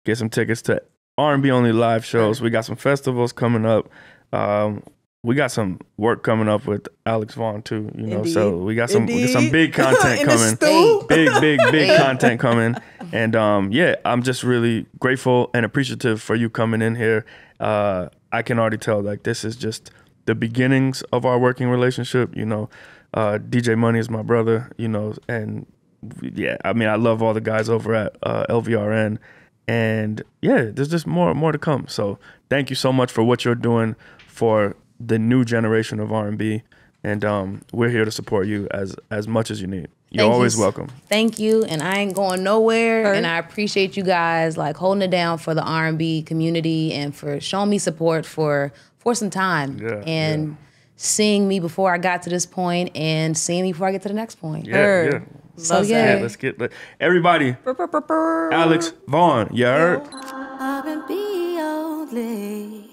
Get some tickets to R&B Only live shows. We got some festivals coming up. Um, we got some work coming up with Alex Vaughn too. You know, so we got some we got some big content coming. big, big, big content coming. And um, yeah, I'm just really grateful and appreciative for you coming in here. Uh, I can already tell like this is just the beginnings of our working relationship. You know, uh, DJ Money is my brother. You know, and yeah, I mean, I love all the guys over at uh, LVRN. And yeah, there's just more more to come. So thank you so much for what you're doing for the new generation of R&B. And um, we're here to support you as as much as you need. You're Thank always s- welcome. Thank you, and I ain't going nowhere. Heard. And I appreciate you guys like holding it down for the R and B community and for showing me support for for some time Yeah, and seeing me before I got to this point and seeing me before I get to the next point. Yeah, Heard. yeah. So Love yeah. Yeah, let's get let, everybody. Alex Vaughn, you heard? R&B only.